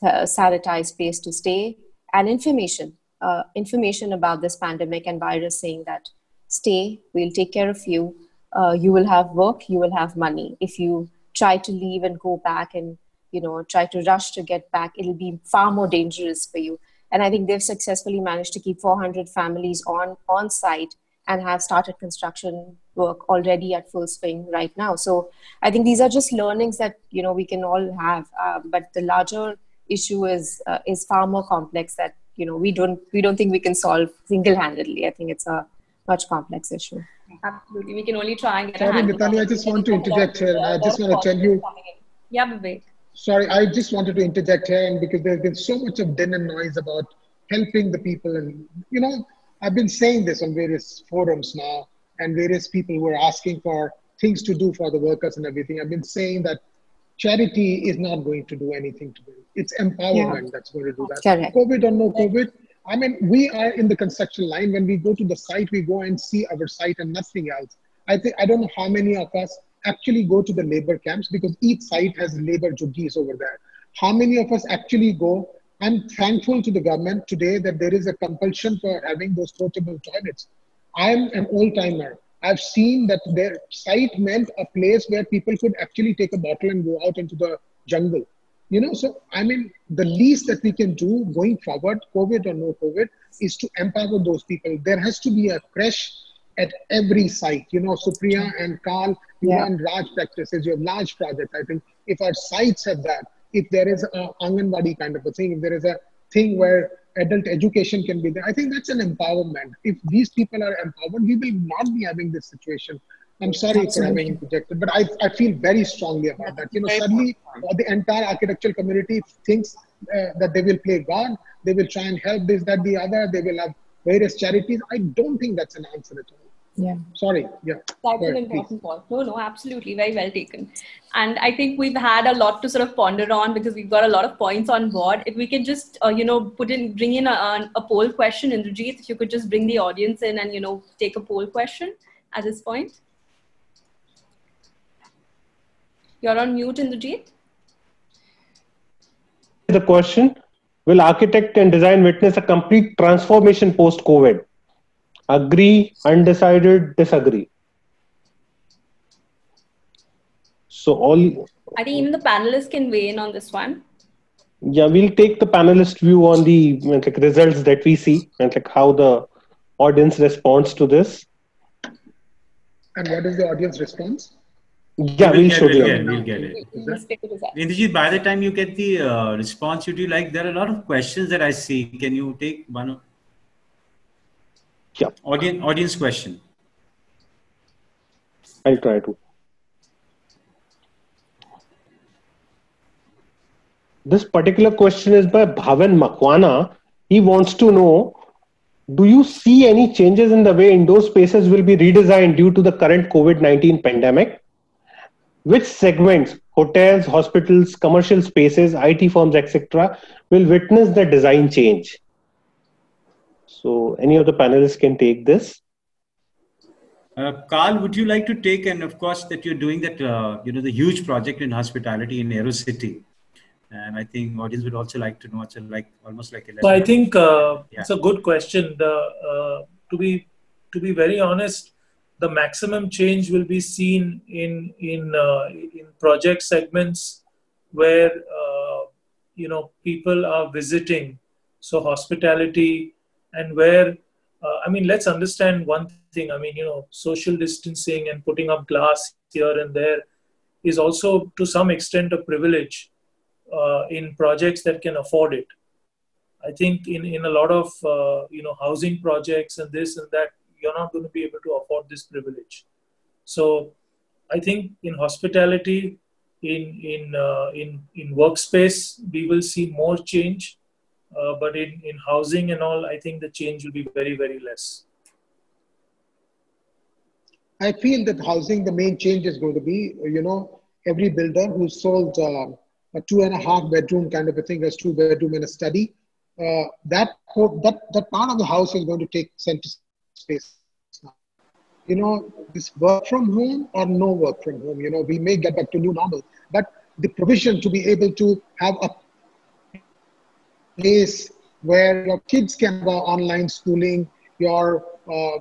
sanitized space to stay and information uh, information about this pandemic and virus saying that stay we'll take care of you. Uh, you will have work you will have money. If you try to leave and go back and you know try to rush to get back it'll be far more dangerous for you and i think they've successfully managed to keep 400 families on on site and have started construction work already at full swing right now so i think these are just learnings that you know we can all have uh, but the larger issue is uh, is far more complex that you know we don't we don't think we can solve single handedly. I think it's a much complex issue. Absolutely, we can only try and get. Sorry, Mitali, I just want to interject here. I just want to tell you. Yeah, Vivek. Sorry, I just wanted to interject here, and because there's been so much of din and noise about helping the people, and you know, I've been saying this on various forums now, and various people were asking for things to do for the workers and everything. I've been saying that charity is not going to do anything to it. It's empowerment yeah. that's going to do that. Correct. COVID or no COVID. I mean, we are in the construction line. When we go to the site, we go and see our site and nothing else. I think I don't know how many of us actually go to the labor camps because each site has labor juggies over there. How many of us actually go? I'm thankful to the government today that there is a compulsion for having those portable toilets. I'm an old timer. I've seen that their site meant a place where people could actually take a bottle and go out into the jungle. You know, so I mean, the least that we can do going forward, COVID or no COVID, is to empower those people. There has to be a crash at every site. You know, Supriya and Karl, you yeah. run large practices, you have large projects. I think if our sites have that, if there is a Anganwadi kind of a thing, if there is a thing where adult education can be there. I think that's an empowerment. If these people are empowered, we will not be having this situation. I'm sorry Absolutely. for having interjected, but I, I feel very strongly about that. You know, suddenly the entire architectural community thinks uh, that they will play God, they will try and help this, that, the other, they will have various charities. I don't think that's an answer at all. Yeah. Sorry. Yeah. That's an important point. No, no, absolutely. Very well taken. And I think we've had a lot to sort of ponder on because we've got a lot of points on board. If we could just, uh, you know, put in, bring in a, a poll question, Indrajit, if you could just bring the audience in and, you know, take a poll question at this point. You're on mute, Indrajit. The question Will architect and design witness a complete transformation post COVID? Agree, undecided, disagree. So all. I think even the panelists can weigh in on this one. Yeah, we'll take the panelist view on the like, results that we see and like how the audience responds to this. And what is the audience response? Yeah, we'll, we'll show you. We'll, we'll get it. Indrajit, by the time you get the uh, response, you do like there are a lot of questions that I see. Can you take one of yeah. Audience audience question. I'll try to. This particular question is by Bhavan Makwana. He wants to know Do you see any changes in the way indoor spaces will be redesigned due to the current COVID 19 pandemic? Which segments, hotels, hospitals, commercial spaces, IT firms, etc., will witness the design change? So, any of the panelists can take this. Uh, Karl, would you like to take, and of course, that you're doing that, uh, you know, the huge project in hospitality in Aerocity. and I think audience would also like to know. It's like almost like. So I think uh, yeah. it's a good question. The uh, to be to be very honest, the maximum change will be seen in in uh, in project segments where uh, you know people are visiting, so hospitality, and where uh, I mean, let's understand one thing. I mean, you know, social distancing and putting up glass here and there is also to some extent a privilege uh, in projects that can afford it. I think in, in a lot of uh, you know housing projects and this and that, you're not going to be able to afford this privilege. So I think in hospitality, in in uh, in in workspace, we will see more change. Uh, but in, in housing and all, I think the change will be very, very less. I feel that housing, the main change is going to be, you know, every builder who sold uh, a two and a half bedroom kind of a thing as two bedroom and a study. Uh, that that that part of the house is going to take center space. You know, this work from home or no work from home. You know, we may get back to new normal, but the provision to be able to have a place where your kids can have online schooling, your uh,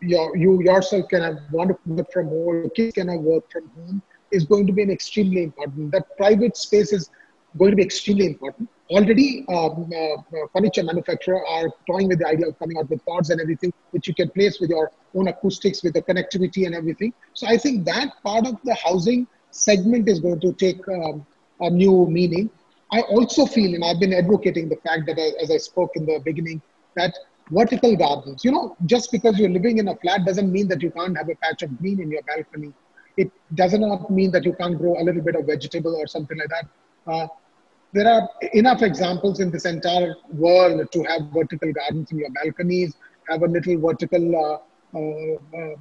your you yourself can have work from home, your kids can have work from home is going to be an extremely important. That private space is going to be extremely important. Already, um, uh, furniture manufacturer are toying with the idea of coming out with pods and everything, which you can place with your own acoustics, with the connectivity and everything. So I think that part of the housing segment is going to take um, a new meaning. I also feel, and I've been advocating the fact that, as I spoke in the beginning, that vertical gardens, you know, just because you're living in a flat doesn't mean that you can't have a patch of green in your balcony it does not mean that you can't grow a little bit of vegetable or something like that. Uh, there are enough examples in this entire world to have vertical gardens in your balconies, have a little vertical uh, uh, uh,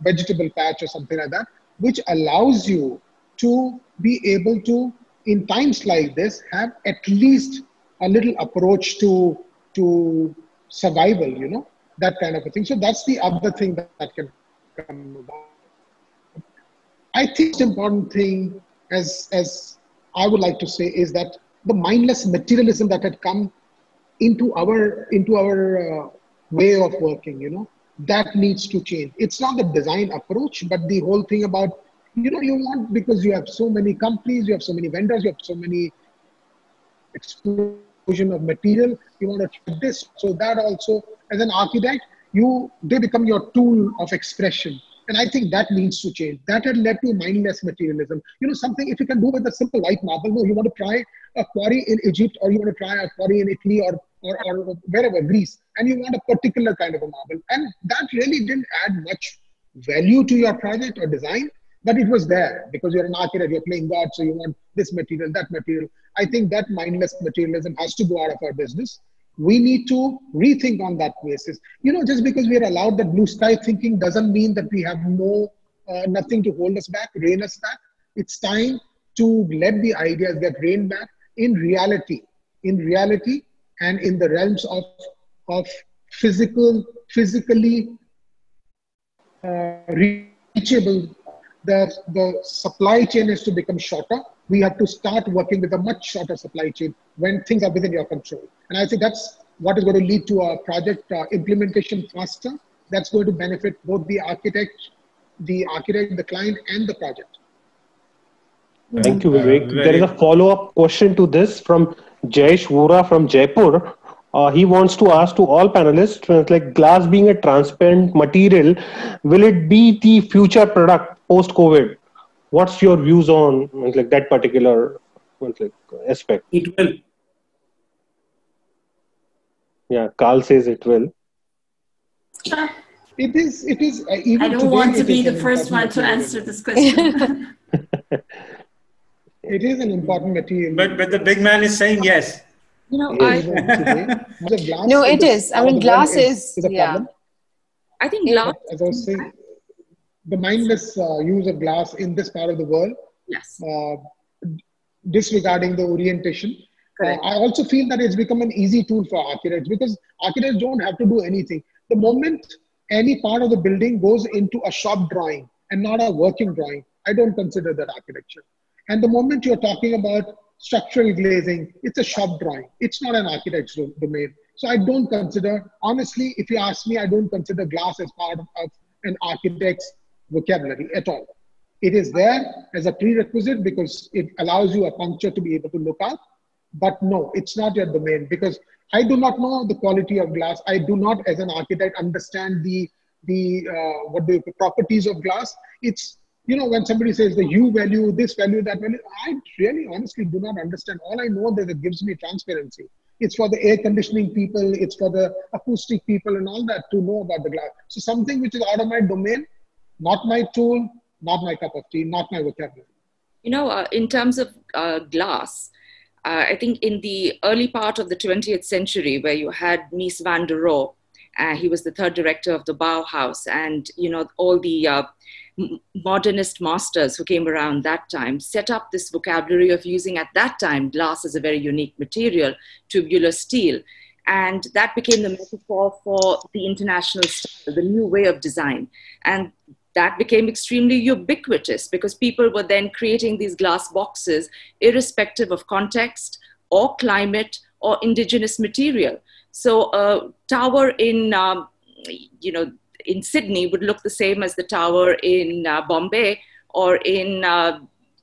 vegetable patch or something like that, which allows you to be able to, in times like this, have at least a little approach to to survival. You know that kind of a thing. So that's the other thing that, that can come about. I think the important thing, as as I would like to say, is that the mindless materialism that had come into our into our uh, way of working, you know, that needs to change. It's not the design approach, but the whole thing about you know you want because you have so many companies, you have so many vendors, you have so many explosion of material. You want to this, so that also as an architect, you they become your tool of expression and I think that needs to change. That had led to mindless materialism. You know, something if you can do with a simple white marble, no, you want to try a quarry in Egypt or you want to try a quarry in Italy or, or, or wherever, Greece, and you want a particular kind of a marble. And that really didn't add much value to your project or design, but it was there because you're an architect, you're playing God, so you want this material, that material. I think that mindless materialism has to go out of our business. we need to rethink on that basis. You know, just because we are allowed that blue sky thinking doesn't mean that we have no uh, nothing to hold us back, rein us back. It's time to let the ideas get reined back in reality, in reality, and in the realms of of physical, physically uh, reachable. The the supply chain is to become shorter. We have to start working with a much shorter supply chain when things are within your control. And I think that's what is going to lead to a project uh, implementation faster. That's going to benefit both the architect, the architect, the client, and the project. Thank you, Vivek. Uh, there is a follow-up question to this from Jayesh Vora from Jaipur. Uh, he wants to ask to all panelists, like glass being a transparent material, will it be the future product post-COVID? What's your views on like that particular like, aspect? It will. Yeah, Karl says it will. It is. It is. Uh, I don't want to be the first one to answer this question. it is an important material. But but the big man is saying yes. You know, I, no, it is. I mean, glass is, is, yeah. Problem. I think glass. As I was saying, the mindless uh, use of glass in this part of the world. Yes. Uh, disregarding the orientation. Uh, I also feel that it's become an easy tool for architects because architects don't have to do anything. The moment any part of the building goes into a shop drawing and not a working drawing, I don't consider that architecture. And the moment you're talking about structural glazing, it's a shop drawing. It's not an architect's domain. So I don't consider, honestly, if you ask me, I don't consider glass as part of, of an architect's vocabulary at all. It is there as a prerequisite because it allows you a puncture to be able to look out. But no, it's not your domain because I do not know the quality of glass. I do not, as an architect, understand the the uh, what the properties of glass. It's you know when somebody says the U value, this value, that value. I really, honestly, do not understand. All I know that it gives me transparency. It's for the air conditioning people. It's for the acoustic people and all that to know about the glass. So something which is out of my domain, not my tool, not my cup of tea, not my vocabulary. You know, uh, in terms of uh, glass, uh, I think in the early part of the 20th century, where you had Mies van der Rohe, uh, he was the third director of the Bauhaus, and you know all the uh, modernist masters who came around that time set up this vocabulary of using at that time glass as a very unique material, tubular steel, and that became the metaphor for the international style, the new way of design, and that became extremely ubiquitous because people were then creating these glass boxes irrespective of context or climate or indigenous material. So a tower in, um, you know, in Sydney would look the same as the tower in uh, Bombay or in, uh,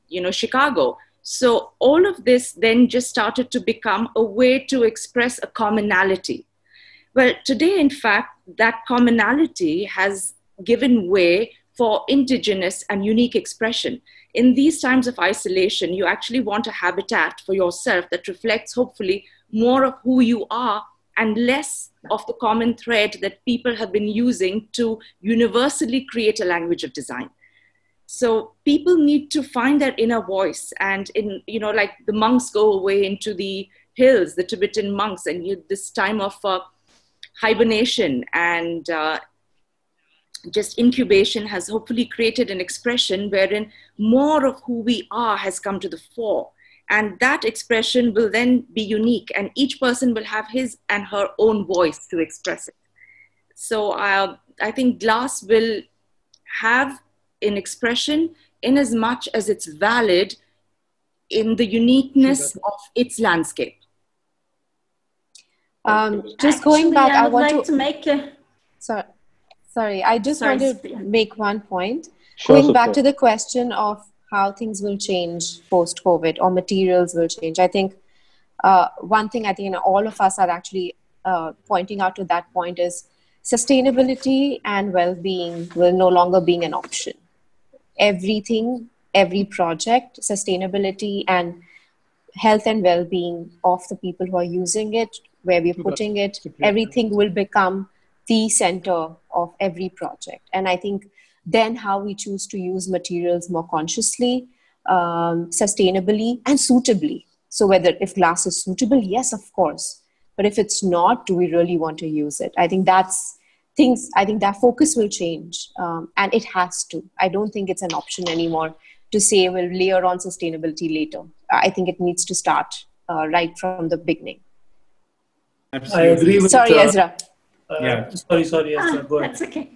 you know, Chicago. So all of this then just started to become a way to express a commonality. Well, today, in fact, that commonality has given way for indigenous and unique expression. In these times of isolation, you actually want a habitat for yourself that reflects, hopefully, more of who you are and less of the common thread that people have been using to universally create a language of design. So people need to find their inner voice, and in you know, like the monks go away into the hills, the Tibetan monks, and you, this time of uh, hibernation and uh, just incubation has hopefully created an expression wherein more of who we are has come to the fore. And that expression will then be unique, and each person will have his and her own voice to express it. So uh, I think glass will have an expression in as much as it's valid in the uniqueness of its landscape. Um, just going back, I, I want like to, to make a. Sorry Sorry, I just Sorry, want to make one point. Sure, Going back to the question of how things will change post COVID or materials will change, I think uh, one thing I think you know, all of us are actually uh, pointing out to that point is sustainability and well being will no longer be an option. Everything, every project, sustainability and health and well being of the people who are using it, where we're putting it, everything will become the center of every project. And I think then how we choose to use materials more consciously, um, sustainably, and suitably. So whether if glass is suitable, yes, of course. but if it's not do we really want to use it i think that's things i think that focus will change um, and it has to i don't think it's an option anymore to say we'll layer on sustainability later i think it needs to start uh, right from the beginning Absolutely. i agree with sorry uh, Esra yeah. Sorry sorry Esra ah, that's okay.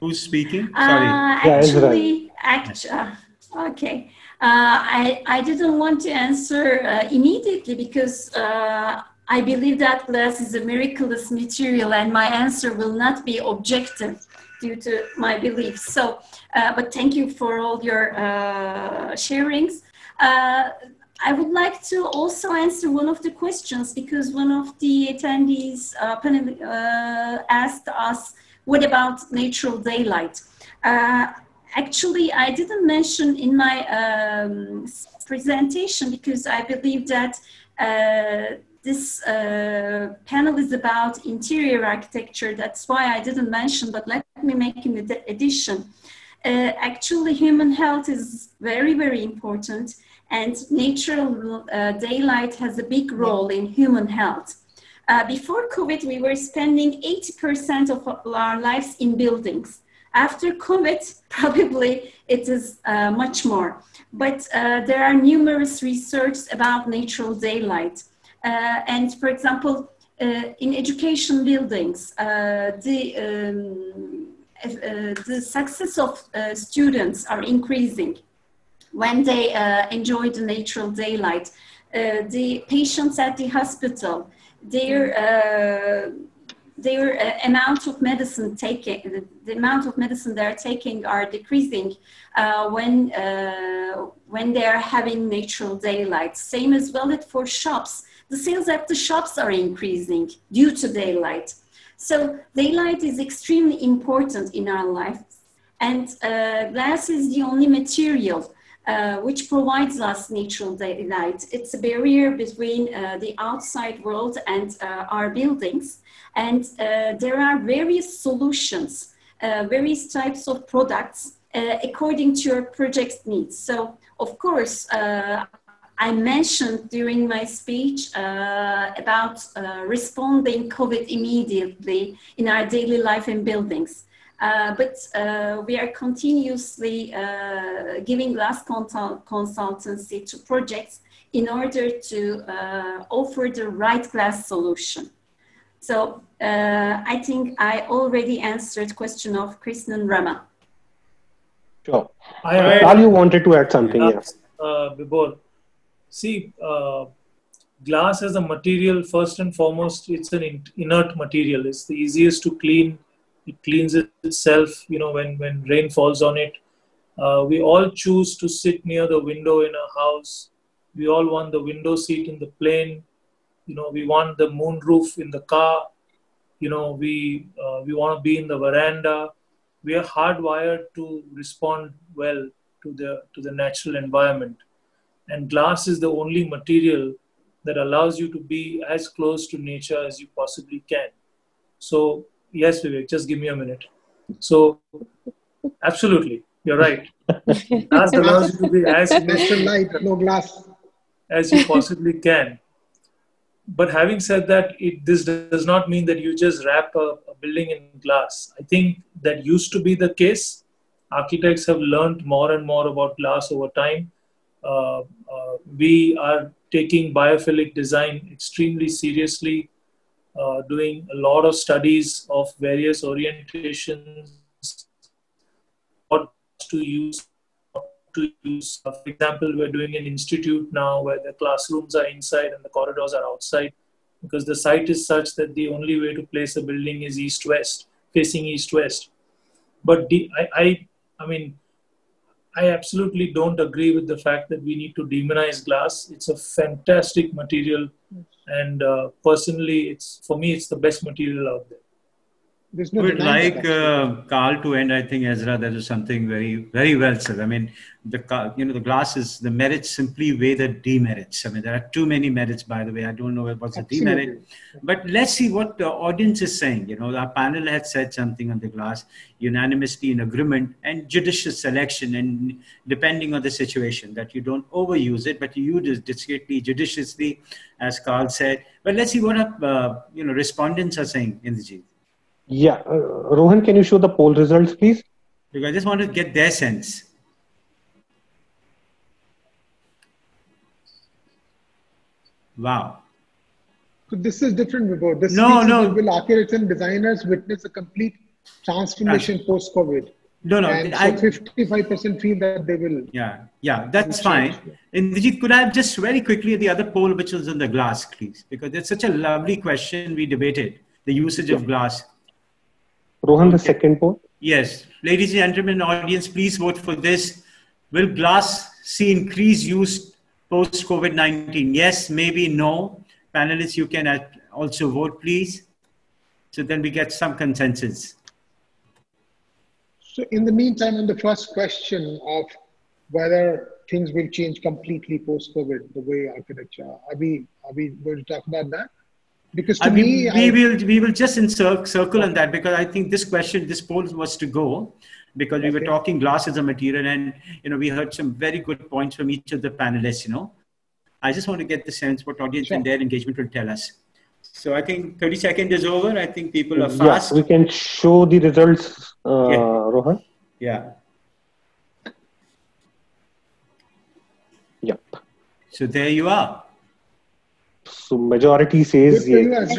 Who's speaking? Sorry. uh, actually, actually uh, okay. Uh, I, I didn't want to answer uh, immediately because uh, I believe that glass is a miraculous material and my answer will not be objective due to my beliefs. So, uh, but thank you for all your uh, sharings. Uh, I would like to also answer one of the questions because one of the attendees panel, asked us, what about natural daylight? actually, I didn't mention in my um, presentation because I believe that uh, this uh, panel is about interior architecture. That's why I didn't mention, but let me make an addition. Uh, actually, human health is very, very important, and natural uh, daylight has a big role in human health. Uh, before COVID, we were spending 80% of our lives in buildings. After COVID, probably it is uh, much more. But uh, there are numerous research about natural daylight. Uh, and for example, uh, in education buildings, uh, the, um, the success of students are increasing when they enjoy the natural daylight. the patients at the hospital, their their uh, amount of medicine taking, the, the, amount of medicine they're taking are decreasing uh, when, uh, when they're having natural daylight. Same as well for shops. The sales at the shops are increasing due to daylight. So daylight is extremely important in our lives. And uh, glass is the only material uh, which provides us natural daylight. It's a barrier between uh, the outside world and uh, our buildings. And uh, there are various solutions, uh, various types of products according to your project needs. So, of course, I mentioned during my speech uh, about uh, responding COVID immediately in our daily life in buildings. Uh, but uh, we are continuously uh, giving glass consultancy to projects in order to uh, offer the right glass solution. So uh, I think I already answered question of Krishnan Rama. Sure. I, I, you wanted to add something, yes. Uh, Vibhor, see, glass as a material, first and foremost, it's an inert material. It's the easiest to clean it cleans itself you know when when rain falls on it. Uh, we all choose to sit near the window in a house. We all want the window seat in the plane. You know we want the moon roof in the car. You know we uh, we want to be in the veranda. We are hardwired to respond well to the to the natural environment. And glass is the only material that allows you to be as close to nature as you possibly can. So yes, Vivek, just give me a minute. So, absolutely, you're right. glass allows you to be as light, no glass, as you possibly can. But having said that, it, this does not mean that you just wrap a, a building in glass. I think that used to be the case. Architects have learned more and more about glass over time. Uh, uh, we are taking biophilic design extremely seriously uh, doing a lot of studies of various orientations, what to use, to use. Uh, for example, we're doing an institute now where the classrooms are inside and the corridors are outside because the site is such that the only way to place a building is east-west, facing east-west. But the, I, I, I mean, I absolutely don't agree with the fact that we need to demonize glass. It's a fantastic material. And uh, personally it's for me it's the best material out there there's no would like uh, Karl to end. I think Esra, that is something very, very well said. I mean, the you know the glasses, the merits simply weigh the demerits. I mean, there are too many merits. By the way, I don't know what's a demerit, but let's see what the audience is saying. You know, our panel had said something on the glass, unanimously in agreement, and judicious selection, and depending on the situation, that you don't overuse it, but you use it discreetly, judiciously, as Karl said. But let's see what uh, you know respondents are saying in the G. Yeah, uh, Rohan, can you show the poll results, please? Because I just want to get their sense. Wow. So this is different, Vibhor. This no, no. Will architects and designers witness a complete transformation post COVID? No, no. And I, so 55% feel that they will. Yeah, yeah, that's fine. Indrajit, could I have just very quickly the other poll, which was on the glass, please? Because it's such a lovely question we debated the usage of glass. Rohan, the second poll. Yes. Ladies and gentlemen, audience, please vote for this. Will glass see increased use post COVID 19? Yes, maybe no. Panelists, you can also vote, please. So then we get some consensus. So, in the meantime, on the first question of whether things will change completely post COVID, the way architecture, are we, are we going to talk about that? Because to I mean, me, we I, will we will just insert circle on that because I think this question, this poll was to go because we okay. were talking glass as a material and you know we heard some very good points from each of the panelists. You know, I just want to get the sense what audience sure. and their engagement will tell us. So I think 30 seconds is over. I think people are fast. Yeah, we can show the results, uh, yeah. Rohan. Yeah. Yep. So there you are. So majority says yes.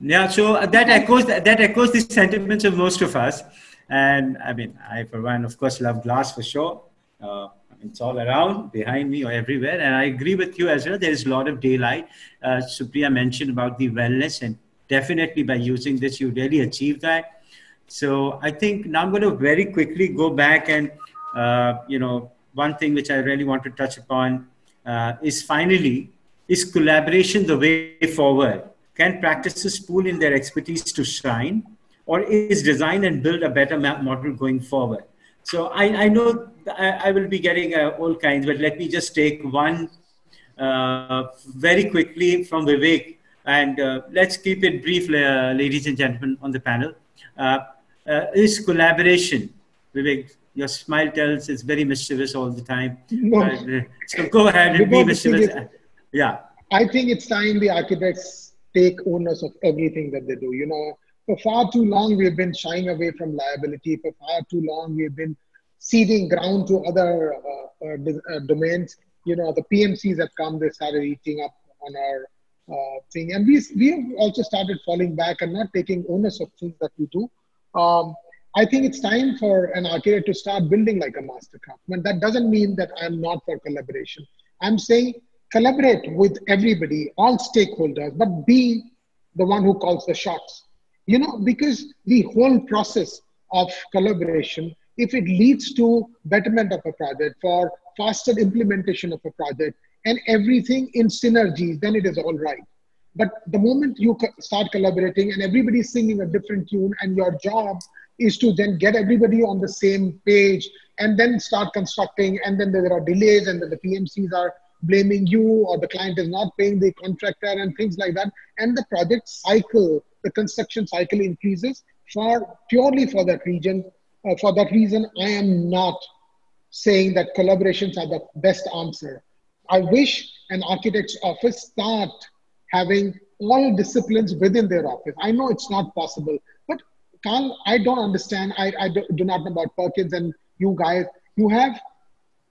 Yeah, so that echoes that echoes the sentiments of most of us. And I mean, I for one, of course, love glass for sure. Uh, it's all around, behind me, or everywhere. And I agree with you as well. There is a lot of daylight. Uh, Supriya mentioned about the wellness, and definitely by using this, you really achieve that. So I think now I'm going to very quickly go back and, uh, you know, one thing which I really want to touch upon uh, is finally is collaboration the way forward? Can practices pool in their expertise to shine? Or is design and build a better model going forward? So I, I know I, I, will be getting uh, all kinds, but let me just take one uh, very quickly from Vivek. And uh, let's keep it brief, uh, ladies and gentlemen on the panel. Uh, uh, is collaboration, Vivek, your smile tells it's very mischievous all the time. No. so go ahead and be mischievous. Yeah. I think it's time the architects take owners of everything that they do. You know, for far too long we've been shying away from liability. For far too long we've been ceding ground to other uh, uh, uh domains. You know, the PMCs have come, they started eating up on our uh, thing. And we, we have also started falling back and not taking owners of things that we do. Um, I think it's time for an architect to start building like a master craftsman. That doesn't mean that I'm not for collaboration. I'm saying collaborate with everybody, all stakeholders, but be the one who calls the shots. You know, because the whole process of collaboration, if it leads to betterment of a project, for faster implementation of a project, and everything in synergies, then it is all right. But the moment you start collaborating and everybody's singing a different tune, and your job is to then get everybody on the same page and then start constructing, and then there are delays, and then the PMCs are blaming you or the client is not paying the contractor and things like that. And the project cycle, the construction cycle increases for purely for that region. Uh, for that reason, I am not saying that collaborations are the best answer. I wish an architect's office start having all disciplines within their office. I know it's not possible, but Karl, I don't understand. I, I do, do not know about Perkins and you guys. You have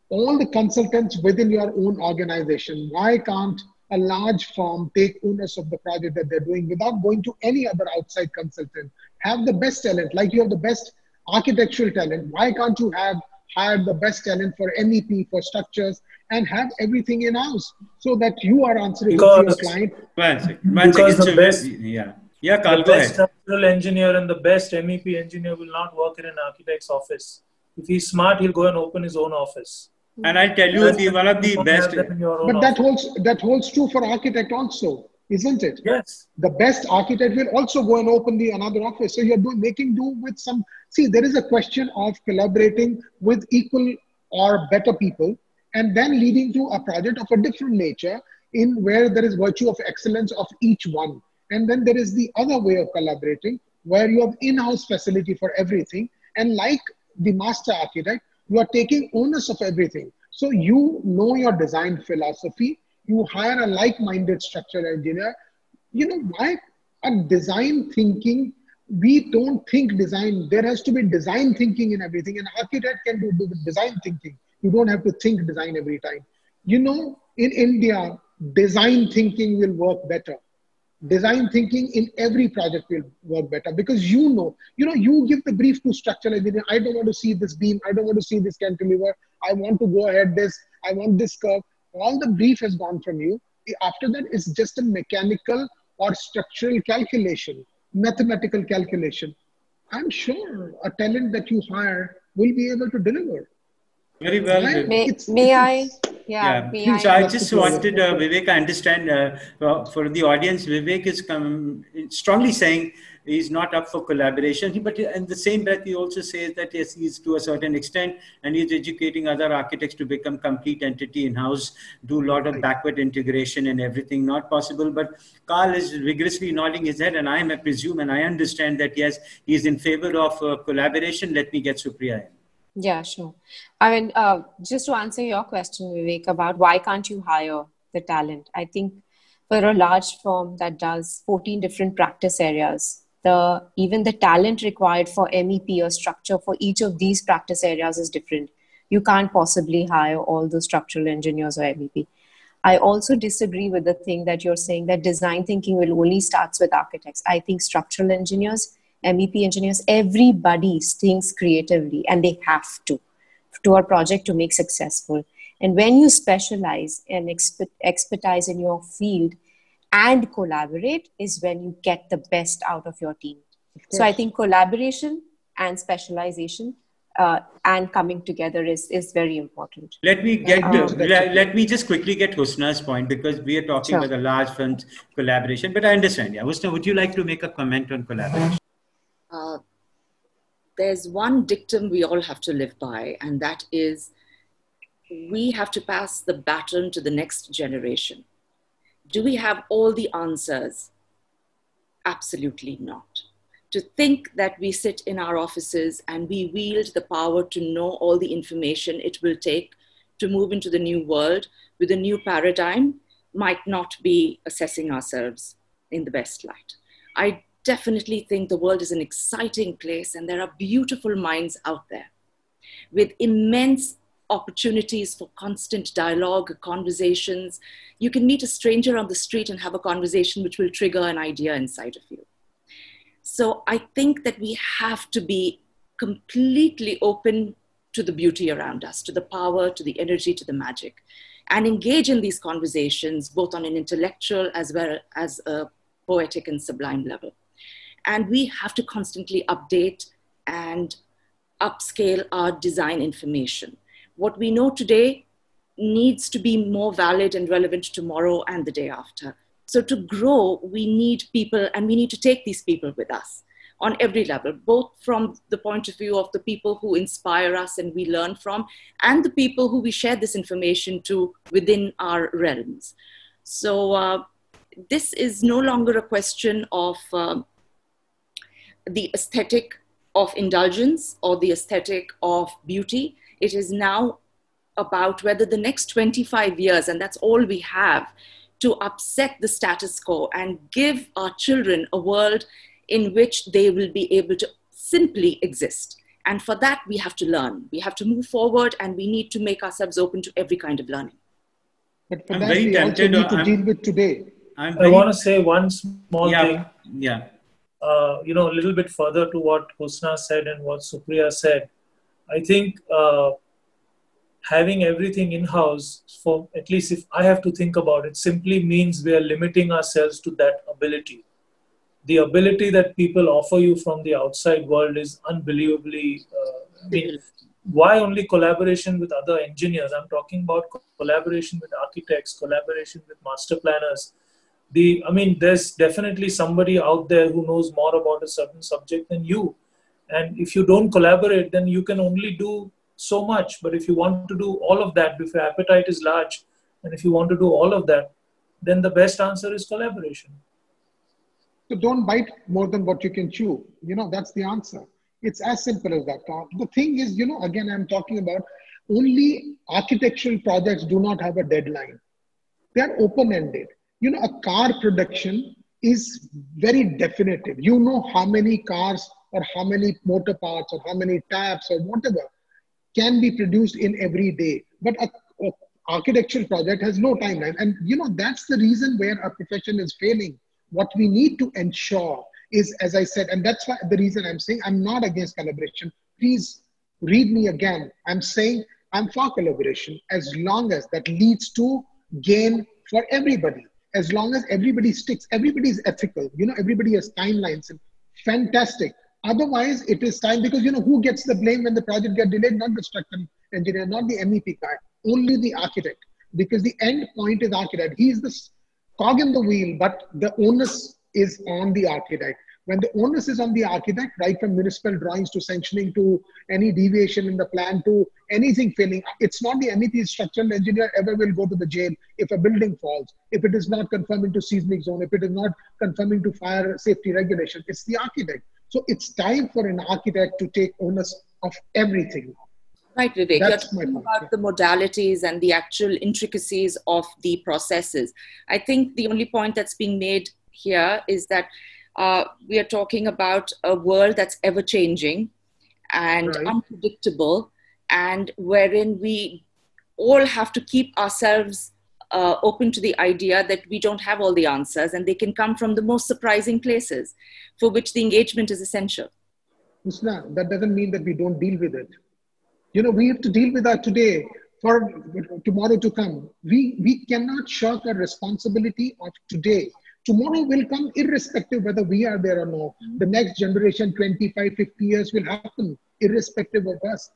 all the consultants within your own organization. Why can't a large firm take owners of the project that they're doing without going to any other outside consultant? Have the best talent, like you have the best architectural talent. Why can't you have hired the best talent for MEP, for structures, and have everything in house so that you are answering because, to your client? One second, one because the best, yeah. Yeah, Karl, the best structural engineer and the best MEP engineer will not work in an architect's office. If he's smart, he'll go and open his own office. And I'll tell you, the, one of the best. But that holds that holds true for architect also. isn't it? Yes. The best architect will also go and open the another office. So you're doing making do with some. See, there is a question of collaborating with equal or better people, and then leading to a project of a different nature in where there is virtue of excellence of each one. And then there is the other way of collaborating where you have in-house facility for everything. And like the master architect, you are taking onus of everything. So you know your design philosophy, you hire a like-minded structural engineer. You know, why a design thinking, we don't think design. There has to be design thinking in everything. An architect can do, do design thinking. You don't have to think design every time. You know, in India, design thinking will work better design thinking in every project will work better because you know you know you give the brief to structural engineer i don't want to see this beam. I don't want to see this cantilever. I want to go ahead this. I want this curve. All the brief has gone from you. After that it's just a mechanical or structural calculation mathematical calculation. I'm sure a talent that you hire will be able to deliver. Very well. May, may I? Yeah. yeah. so I, I just wanted uh, Vivek. I understand uh, for the audience. Vivek is come, strongly saying he's not up for collaboration. But in the same breath, he also says that yes, he's to a certain extent, and he's educating other architects to become complete entity in house, do a lot of backward integration and everything. Not possible. But Karl is vigorously nodding his head, and I am, I presume, and I understand that yes, he is in favor of uh, collaboration. Let me get Supriya in. Yeah, sure. I mean, uh, just to answer your question, Vivek, about why can't you hire the talent? I think for a large firm that does 14 different practice areas, the even the talent required for MEP or structure for each of these practice areas is different. You can't possibly hire all the structural engineers or MEP. I also disagree with the thing that you're saying that design thinking will only starts with architects. I think structural engineers MEP engineers, everybody thinks creatively and they have to to our project to make successful. And when you specialize and expert, expertise in your field and collaborate is when you get the best out of your team. Of so I think collaboration and specialization uh, and coming together is is very important. Let me get um, let, let, me just quickly get Husna's point because we are talking sure. about the large firms collaboration. But I understand. Yeah, Husna, would you like to make a comment on collaboration? Uh, there's one dictum we all have to live by, and that is we have to pass the baton to the next generation. Do we have all the answers? Absolutely not. To think that we sit in our offices and we wield the power to know all the information it will take to move into the new world with a new paradigm might not be assessing ourselves in the best light. I definitely think the world is an exciting place and there are beautiful minds out there with immense opportunities for constant dialogue, conversations. You can meet a stranger on the street and have a conversation which will trigger an idea inside of you. So I think that we have to be completely open to the beauty around us, to the power, to the energy, to the magic, and engage in these conversations both on an intellectual as well as a poetic and sublime level. And we have to constantly update and upscale our design information. What we know today needs to be more valid and relevant tomorrow and the day after. So to grow, we need people and we need to take these people with us on every level, both from the point of view of the people who inspire us and we learn from, and the people who we share this information to within our realms. So uh, this is no longer a question of uh, the aesthetic of indulgence or the aesthetic of beauty. It is now about whether the next 25 years, and that's all we have, to upset the status quo and give our children a world in which they will be able to simply exist. And for that, we have to learn. We have to move forward and we need to make ourselves open to every kind of learning. But for I'm that, we also need to I'm, deal with today. I'm i want to say one small yeah, thing. Yeah uh, you know, a little bit further to what Husna said and what Supriya said, I think uh, having everything in house, for at least if I have to think about it, simply means we are limiting ourselves to that ability. The ability that people offer you from the outside world is unbelievably. Uh, I mean, why only collaboration with other engineers? I'm talking about collaboration with architects, collaboration with master planners, the i mean there's definitely somebody out there who knows more about a certain subject than you. And if you don't collaborate then you can only do so much. But if you want to do all of that if your appetite is large and if you want to do all of that then the best answer is collaboration. So don't bite more than what you can chew. You know that's the answer. It's as simple as that. Uh, the thing is you know again i'm talking about only architectural projects do not have a deadline. They are open ended you know, a car production is very definitive. You know how many cars or how many motor parts or how many taps or whatever can be produced in every day. But a, a architectural project has no timeline. And you know, that's the reason where our profession is failing. What we need to ensure is, as I said, and that's why the reason I'm saying I'm not against collaboration. Please read me again. I'm saying I'm for collaboration as long as that leads to gain for everybody as long as everybody sticks, everybody is ethical, you know, everybody has timelines and fantastic. Otherwise, it is time because you know who gets the blame when the project gets delayed? Not the structural engineer, not the MEP guy, only the architect. Because the end point is architect. He's the cog in the wheel, but the onus is on the architect when the onus is on the architect, right from municipal drawings to sanctioning to any deviation in the plan to anything failing, it's not the MEP structural engineer ever will go to the jail if a building falls, if it is not conforming to seismic zone, if it is not conforming to fire safety regulation. It's the architect. So it's time for an architect to take onus of everything. Right, Vivek. That's You're talking about yeah. the modalities and the actual intricacies of the processes. I think the only point that's being made here is that uh, we are talking about a world that's ever changing and right. unpredictable, and wherein we all have to keep ourselves uh, open to the idea that we don't have all the answers and they can come from the most surprising places for which the engagement is essential. Husna, that doesn't mean that we don't deal with it. You know, we have to deal with that today for tomorrow to come. We, we cannot shirk our responsibility of today tomorrow will come irrespective whether we are there or not. The next generation, 25, 50 years will happen irrespective of us.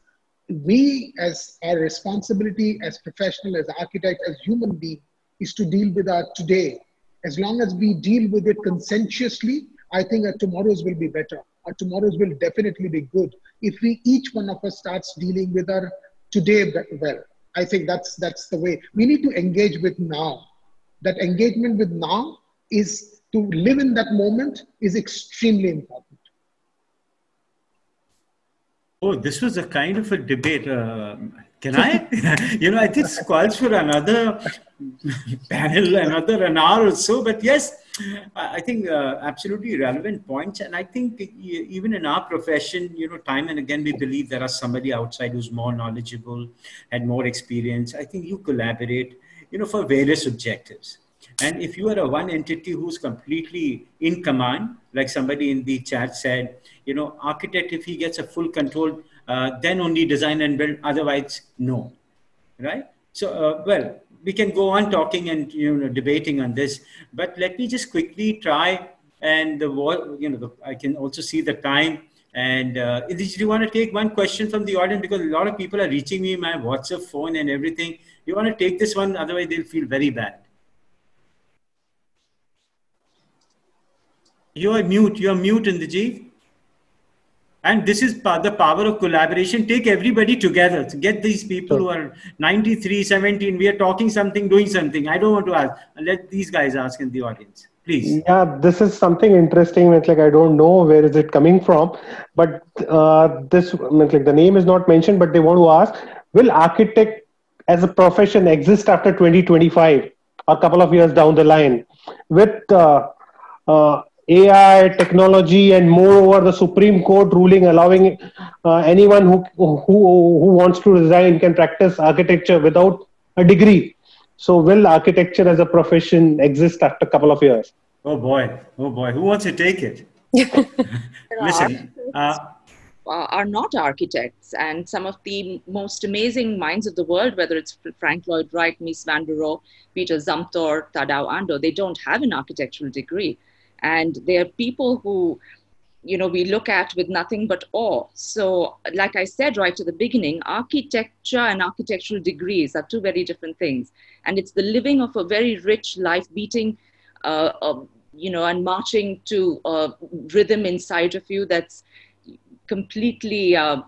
We, as our responsibility as professional, as architect, as human being, is to deal with our today. As long as we deal with it conscientiously, I think our tomorrows will be better. Our tomorrows will definitely be good. If we each one of us starts dealing with our today well, I think that's that's the way. We need to engage with now. That engagement with now is to live in that moment is extremely important. Oh, this was a kind of a debate. Uh, can I? you know, I think calls for another panel, another an hour or so. But yes, I think uh, absolutely relevant points. And I think even in our profession, you know, time and again, we believe there are somebody outside who's more knowledgeable and more experience. I think you collaborate, you know, for various objectives. And if you are a one entity who's completely in command, like somebody in the chat said, you know, architect, if he gets a full control, uh, then only design and build, otherwise, no. Right? So, uh, well, we can go on talking and, you know, debating on this, but let me just quickly try and the, you know, the, I can also see the time. And uh, do you want to take one question from the audience? Because a lot of people are reaching me my WhatsApp phone and everything. You want to take this one? Otherwise, they'll feel very bad. You are mute. You are mute, in the Indrajit. And this is the power of collaboration. Take everybody together. To get these people sure. who are 93, 17. We are talking something, doing something. I don't want to ask. Let these guys ask in the audience. Please. Yeah, this is something interesting. It's like I don't know where is it coming from, but uh, this like the name is not mentioned. But they want to ask: Will architect as a profession exist after 2025, a couple of years down the line, with uh, uh, AI, technology, and moreover, the Supreme Court ruling allowing uh, anyone who, who who wants to design can practice architecture without a degree. So, will architecture as a profession exist after a couple of years? Oh boy! Oh boy! Who wants to take it? Listen. Uh, are not architects, and some of the most amazing minds of the world, whether it's Frank Lloyd Wright, Mies van der Rohe, Peter Zumthor, Tadao Ando, they don't have an architectural degree and they are people who you know we look at with nothing but awe so like i said right at the beginning architecture and architectural degrees are two very different things and it's the living of a very rich life beating uh, uh, you know, and marching to a rhythm inside of you that's completely, uh,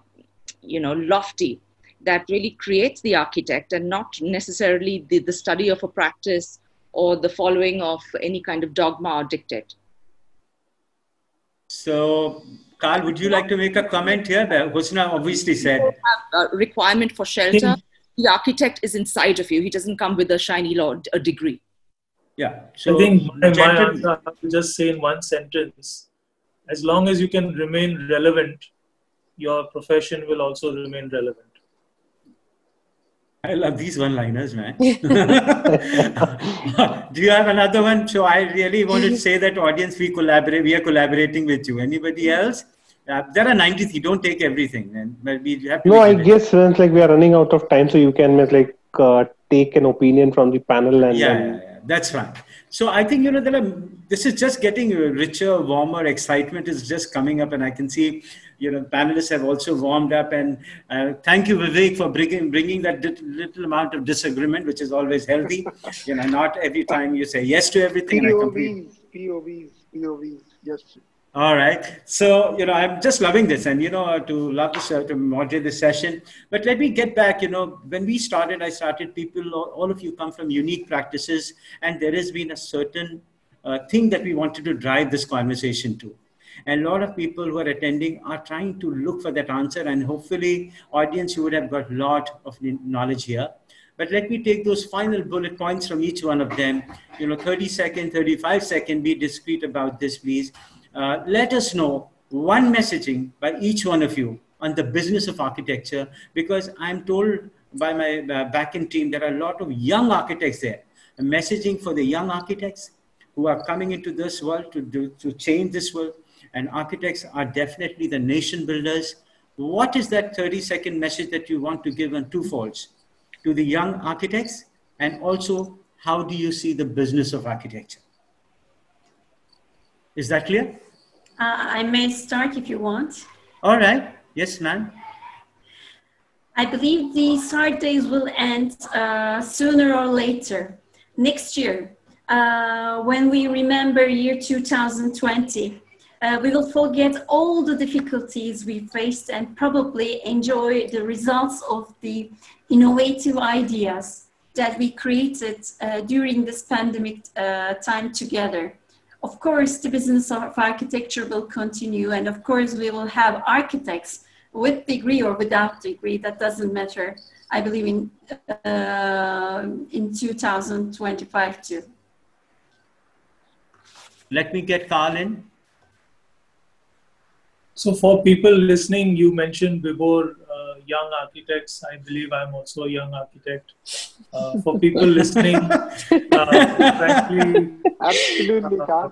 you know, lofty, that really creates the architect and not necessarily the, the study of a practice or the following of any kind of dogma or dictate. So, Karl, would you like to make a comment here? Husna obviously said. A requirement for shelter. Hmm. The architect is inside of you. He doesn't come with a shiny law, a degree. Yeah. So I think my, my answer, I will just say in one sentence as long as you can remain relevant, your profession will also remain relevant. I love these one-liners, man. Do you have another one? So I really want to say that audience, we collaborate. We are collaborating with you. Anybody else? Uh, there are 90. You don't take everything, man. But we have no, I guess it's like we are running out of time, so you can like uh, take an opinion from the panel and. Yeah, yeah, yeah, that's right. So I think you know there are. This is just getting richer, warmer. Excitement is just coming up, and I can see you know, panelists have also warmed up. And uh, thank you, Vivek, for bringing, bringing that little amount of disagreement, which is always healthy. you know, not every time you say yes to everything. POVs, POVs, POVs, yes. All right. So, you know, I'm just loving this and, you know, to love this, uh, to moderate this session. But let me get back, you know, when we started, I started people, all of you come from unique practices and there has been a certain uh, thing that we wanted to drive this conversation to. And a lot of people who are attending are trying to look for that answer. And hopefully, audience, you would have got a lot of knowledge here. But let me take those final bullet points from each one of them. You know, 30 second, 35 second, be discreet about this, please. Uh, let us know one messaging by each one of you on the business of architecture, because I'm told by my uh, back-end team there are a lot of young architects there. A messaging for the young architects who are coming into this world to, do, to change this world and architects are definitely the nation builders. What is that 30 second message that you want to give on two folds to the young architects? And also, how do you see the business of architecture? Is that clear? Uh, I may start if you want. All right. Yes, ma'am. I believe the SART days will end uh, sooner or later next year uh, when we remember year 2020 uh, we will forget all the difficulties we faced and probably enjoy the results of the innovative ideas that we created uh, during this pandemic uh, time together. Of course, the business of architecture will continue, and of course, we will have architects with degree or without degree. That doesn't matter. I believe in uh, in 2025 too. Let me get Karl in. So, for people listening, you mentioned before uh, young architects. I believe I'm also a young architect. Uh, for people listening, uh, frankly, absolutely, uh,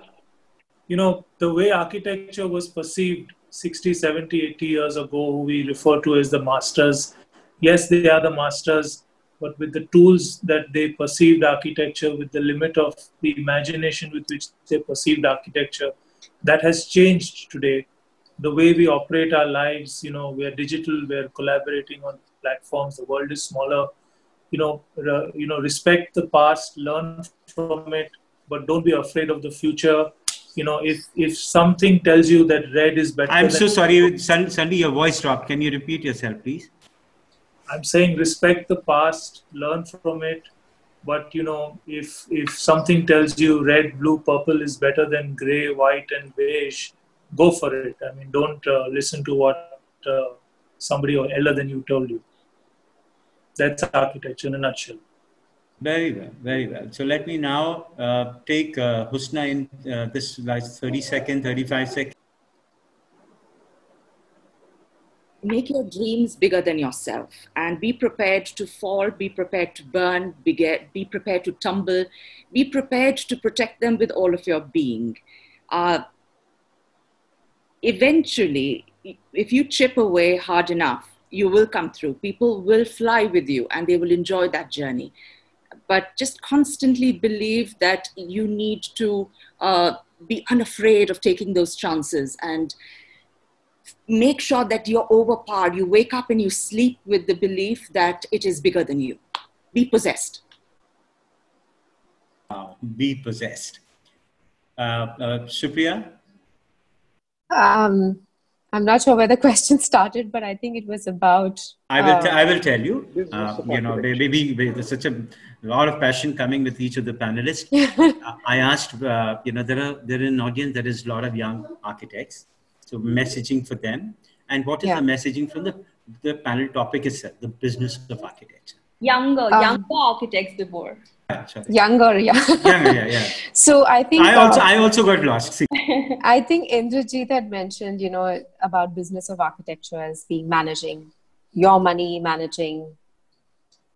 you know, the way architecture was perceived 60, 70, 80 years ago, who we refer to as the masters. Yes, they are the masters, but with the tools that they perceived architecture, with the limit of the imagination with which they perceived architecture, that has changed today the way we operate our lives, you know, we're digital, we're collaborating on platforms, the world is smaller. You know, re, you know, respect the past, learn from it, but don't be afraid of the future. You know, if if something tells you that red is better. I'm so sorry, Sandy, your voice dropped. Can you repeat yourself, please? I'm saying respect the past, learn from it, but you know if if something tells you red blue purple is better than gray white and beige go for it. I mean, don't uh, listen to what uh, somebody or elder than you told you. That's architecture in a nutshell. Very well, very well. So let me now uh, take uh, Husna in uh, this last 30 second, 35 seconds. Make your dreams bigger than yourself and be prepared to fall, be prepared to burn, be, get, be prepared to tumble, be prepared to protect them with all of your being. Uh, eventually, if you chip away hard enough, you will come through. People will fly with you and they will enjoy that journey. But just constantly believe that you need to uh, be unafraid of taking those chances and make sure that you're overpowered. You wake up and you sleep with the belief that it is bigger than you. Be possessed. Wow, be possessed. Uh, uh, Supriya? Um, I'm not sure where the question started, but I think it was about. I will. T- uh, I will tell you. Uh, you know, maybe there's such a lot of passion coming with each of the panelists. I asked. Uh, you know, there are there are an audience that is a lot of young architects. So messaging for them, and what is yeah. the messaging from the the panel topic itself, the business of architecture. Younger, um, younger architects before. Younger, yeah. Younger, yeah, yeah. so I think I also uh, I also got lost. See. I think Indrajit had mentioned, you know, about business of architecture as being managing your money, managing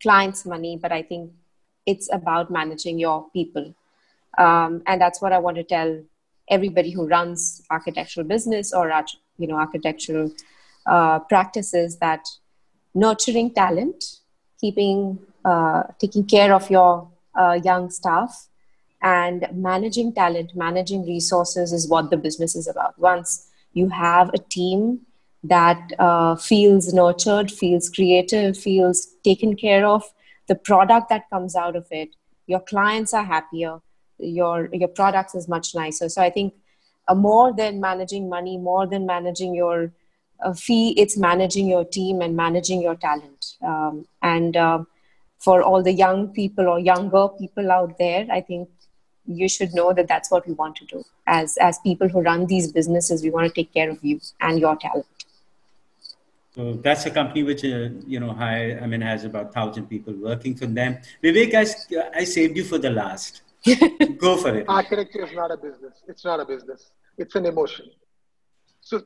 clients' money, but I think it's about managing your people, um, and that's what I want to tell everybody who runs architectural business or you know architectural uh, practices that nurturing talent, keeping uh, taking care of your uh, young staff. And managing talent managing resources is what the business is about. Once you have a team that uh, feels nurtured feels creative feels taken care of the product that comes out of it your clients are happier your your products is much nicer. So i think uh, more than managing money more than managing your uh, fee it's managing your team and managing your talent um, and uh, for all the young people or younger people out there, I think you should know that that's what we want to do. As as people who run these businesses, we want to take care of you and your talent. So that's a company which uh, you know I, I mean has about thousand people working for them. Vivek, I, I saved you for the last. Go for it. Architecture is not a business. It's not a business. It's an emotion. So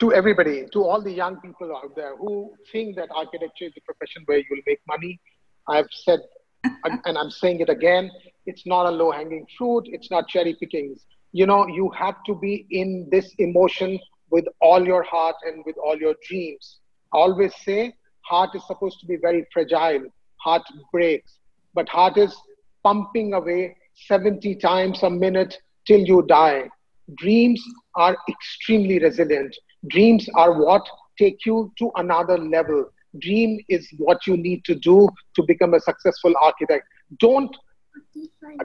to everybody, to all the young people out there who think that architecture is a profession where you will make money, I've said, and I'm saying it again, it's not a low hanging fruit, it's not cherry pickings. You know, you have to be in this emotion with all your heart and with all your dreams. I always say, heart is supposed to be very fragile, heart breaks, but heart is pumping away 70 times a minute till you die. Dreams are extremely resilient. Dreams are what take you to another level. Dream is what you need to do to become a successful architect. Don't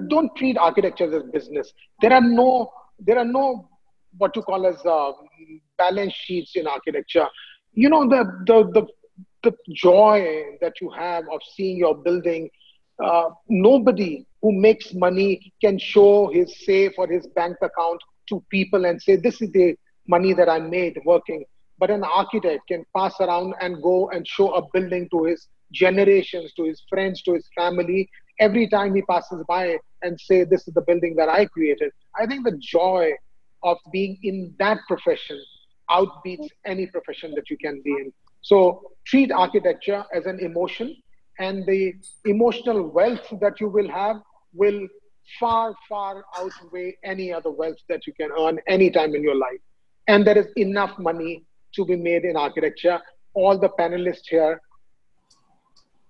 don't treat architecture as business. There are no there are no what you call as uh, balance sheets in architecture. You know the, the the the joy that you have of seeing your building uh, nobody who makes money can show his safe or his bank account to people and say this is the money that i made working but an architect can pass around and go and show a building to his generations, to his friends, to his family, every time he passes by and say, this is the building that I created. I think the joy of being in that profession outbeats any profession that you can be in. So treat architecture as an emotion and the emotional wealth that you will have will far, far outweigh any other wealth that you can earn anytime in your life. And there is enough money to be made in architecture. All the panelists here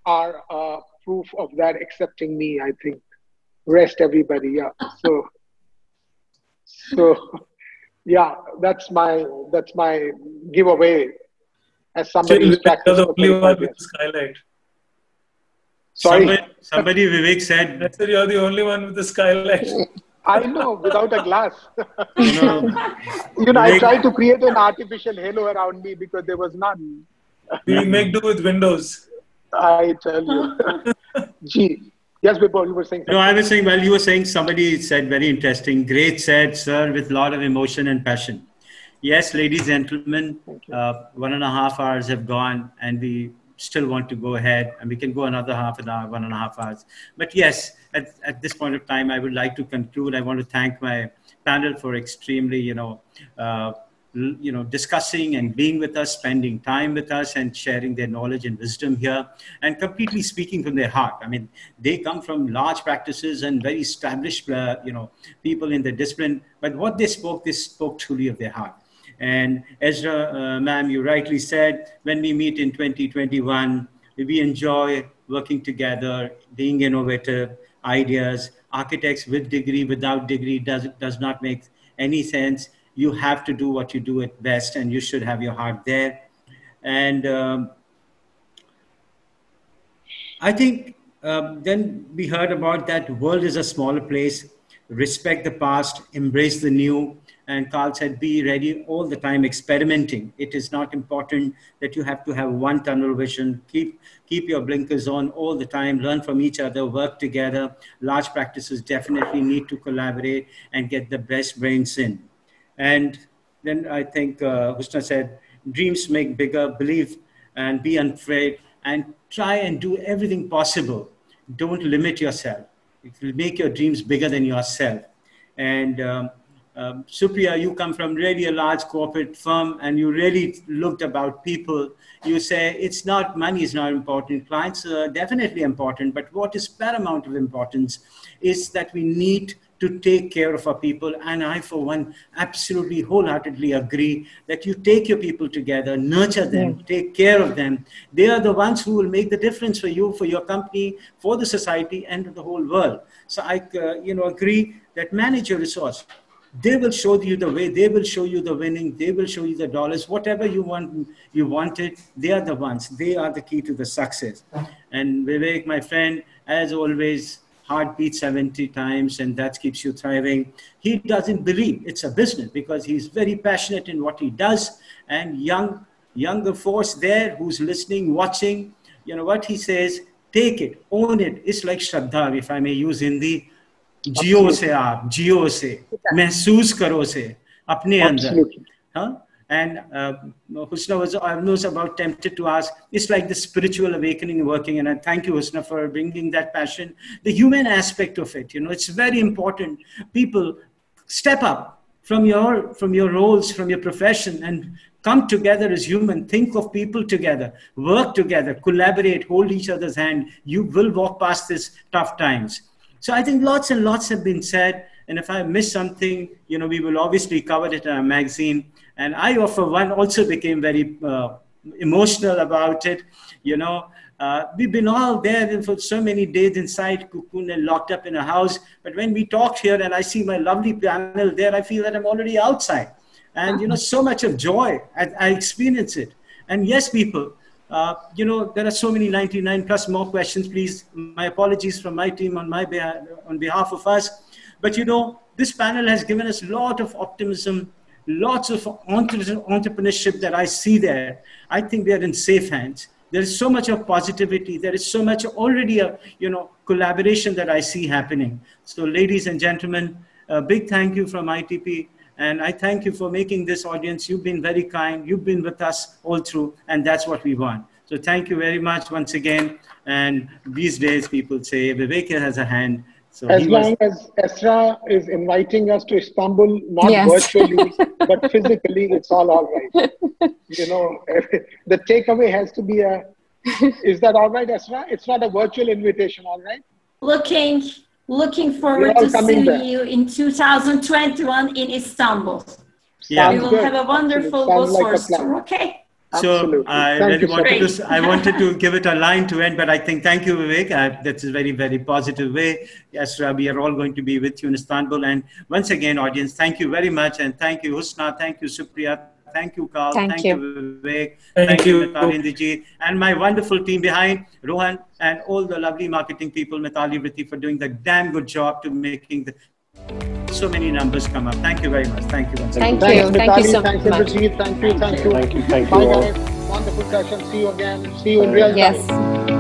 are uh, proof of that, excepting me, I think. Rest everybody, yeah. So, so yeah, that's my that's my giveaway. As somebody who's practiced the only one with the skylight. Sorry, somebody, somebody Vivek said. I said you're the only one with the skylight. I know, without a glass. you know, you know I tried to create an artificial halo around me because there was none. we make do with windows. I tell you. Gee. Yes, Vibhor, you were saying something. No, I was saying, well, you were saying somebody said very interesting. Great said, sir, with a lot of emotion and passion. Yes, ladies and gentlemen, uh, one and a half hours have gone and we still want to go ahead and we can go another half an hour, one and a half hours. But yes, at, at this point of time, I would like to conclude. I want to thank my panel for extremely, you know, uh, you know, discussing and being with us, spending time with us, and sharing their knowledge and wisdom here, and completely speaking from their heart. I mean, they come from large practices and very established, uh, you know, people in the discipline. But what they spoke, they spoke truly of their heart. And Esra, uh, ma'am, you rightly said, when we meet in 2021, we enjoy working together, being innovative, ideas. Architects with degree, without degree does, does not make any sense. You have to do what you do at best, and you should have your heart there. And um, I think um, then we heard about that world is a smaller place. respect the past, embrace the new. And Karl said, be ready all the time experimenting. It is not important that you have to have one tunnel vision. Keep, keep your blinkers on all the time, learn from each other, work together. Large practices definitely need to collaborate and get the best brains in. And then I think uh, Husna said, dreams make bigger, believe and be unafraid and try and do everything possible. Don't limit yourself. It will make your dreams bigger than yourself. And um, um, Supriya, you come from really a large corporate firm and you really looked about people. You say it's not money is not important. Clients are definitely important, but what is paramount of importance is that we need to take care of our people. And I, for one, absolutely wholeheartedly agree that you take your people together, nurture them, yeah. take care of them. They are the ones who will make the difference for you, for your company, for the society, and the whole world. So I, uh, you know, agree that manage your resource. They will show you the way. They will show you the winning. They will show you the dollars. Whatever you want, you want it. They are the ones. They are the key to the success. And Vivek, my friend, as always, heartbeat 70 times and that keeps you thriving. He doesn't believe it's a business because he's very passionate in what he does. And young, younger force there who's listening, watching, you know what he says, take it, own it. It's like Shraddha, if I may use Hindi. जियो से आप जियो से महसूस करो से अपने अंदर हाँ and uh, Husna was almost about tempted to ask, it's like the spiritual awakening working. And I thank you, Husna, for bringing that passion. The human aspect of it, you know, it's very important. People step up from your, from your roles, from your profession and come together as human. Think of people together, work together, collaborate, hold each other's hand. You will walk past these tough times. So I think lots and lots have been said. And if I miss something, you know, we will obviously cover it in our magazine. And I, for one, also became very uh, emotional about it. You know, uh, we've been all there for so many days inside cocoon and locked up in a house. But when we talked here and I see my lovely panel there, I feel that I'm already outside. And, you know, so much of joy, I, I experience it. And yes, people, uh, you know, there are so many 99 plus more questions. Please, my apologies from my team on my behalf, on behalf of us. But you know, this panel has given us a lot of optimism lots of entrepreneurship that I see there. I think we are in safe hands. There is so much of positivity. There is so much already a you know collaboration that I see happening. So, ladies and gentlemen, a big thank you from ITP. And I thank you for making this audience. You've been very kind. You've been with us all through, and that's what we want. So thank you very much once again. And these days, people say Vivek has a hand. So as long was, as Esra is inviting us to Istanbul, not yes. virtually, but physically, it's all all right. You know, the takeaway has to be a, is that all right, Esra? It's not a virtual invitation, all right? Looking, looking forward to seeing there. you in 2021 in Istanbul. Yeah. We will good. have a wonderful Bosphorus like tour, okay? So I thank really wanted to, I wanted to give it a line to end, but I think thank you, Vivek. Uh, that's a very, very positive way. Yes, we are all going to be with you in Istanbul. And once again, audience, thank you very much. And thank you, Husna. Thank you, Supriya. Thank you, Karl. Thank, thank you. you, Vivek. Thank, thank you, Mitali And my wonderful team behind, Rohan, and all the lovely marketing people, Mitali Vritti, for doing the damn good job to making the so many numbers come up. Thank you very much. Thank you. Once Thank again. you. Thanks, thank you so thanks, much. Thank you. Thank you. Thank you. Thank you. Thank you. Bye, guys. Wonderful session. See you again. See you in real time. Yes.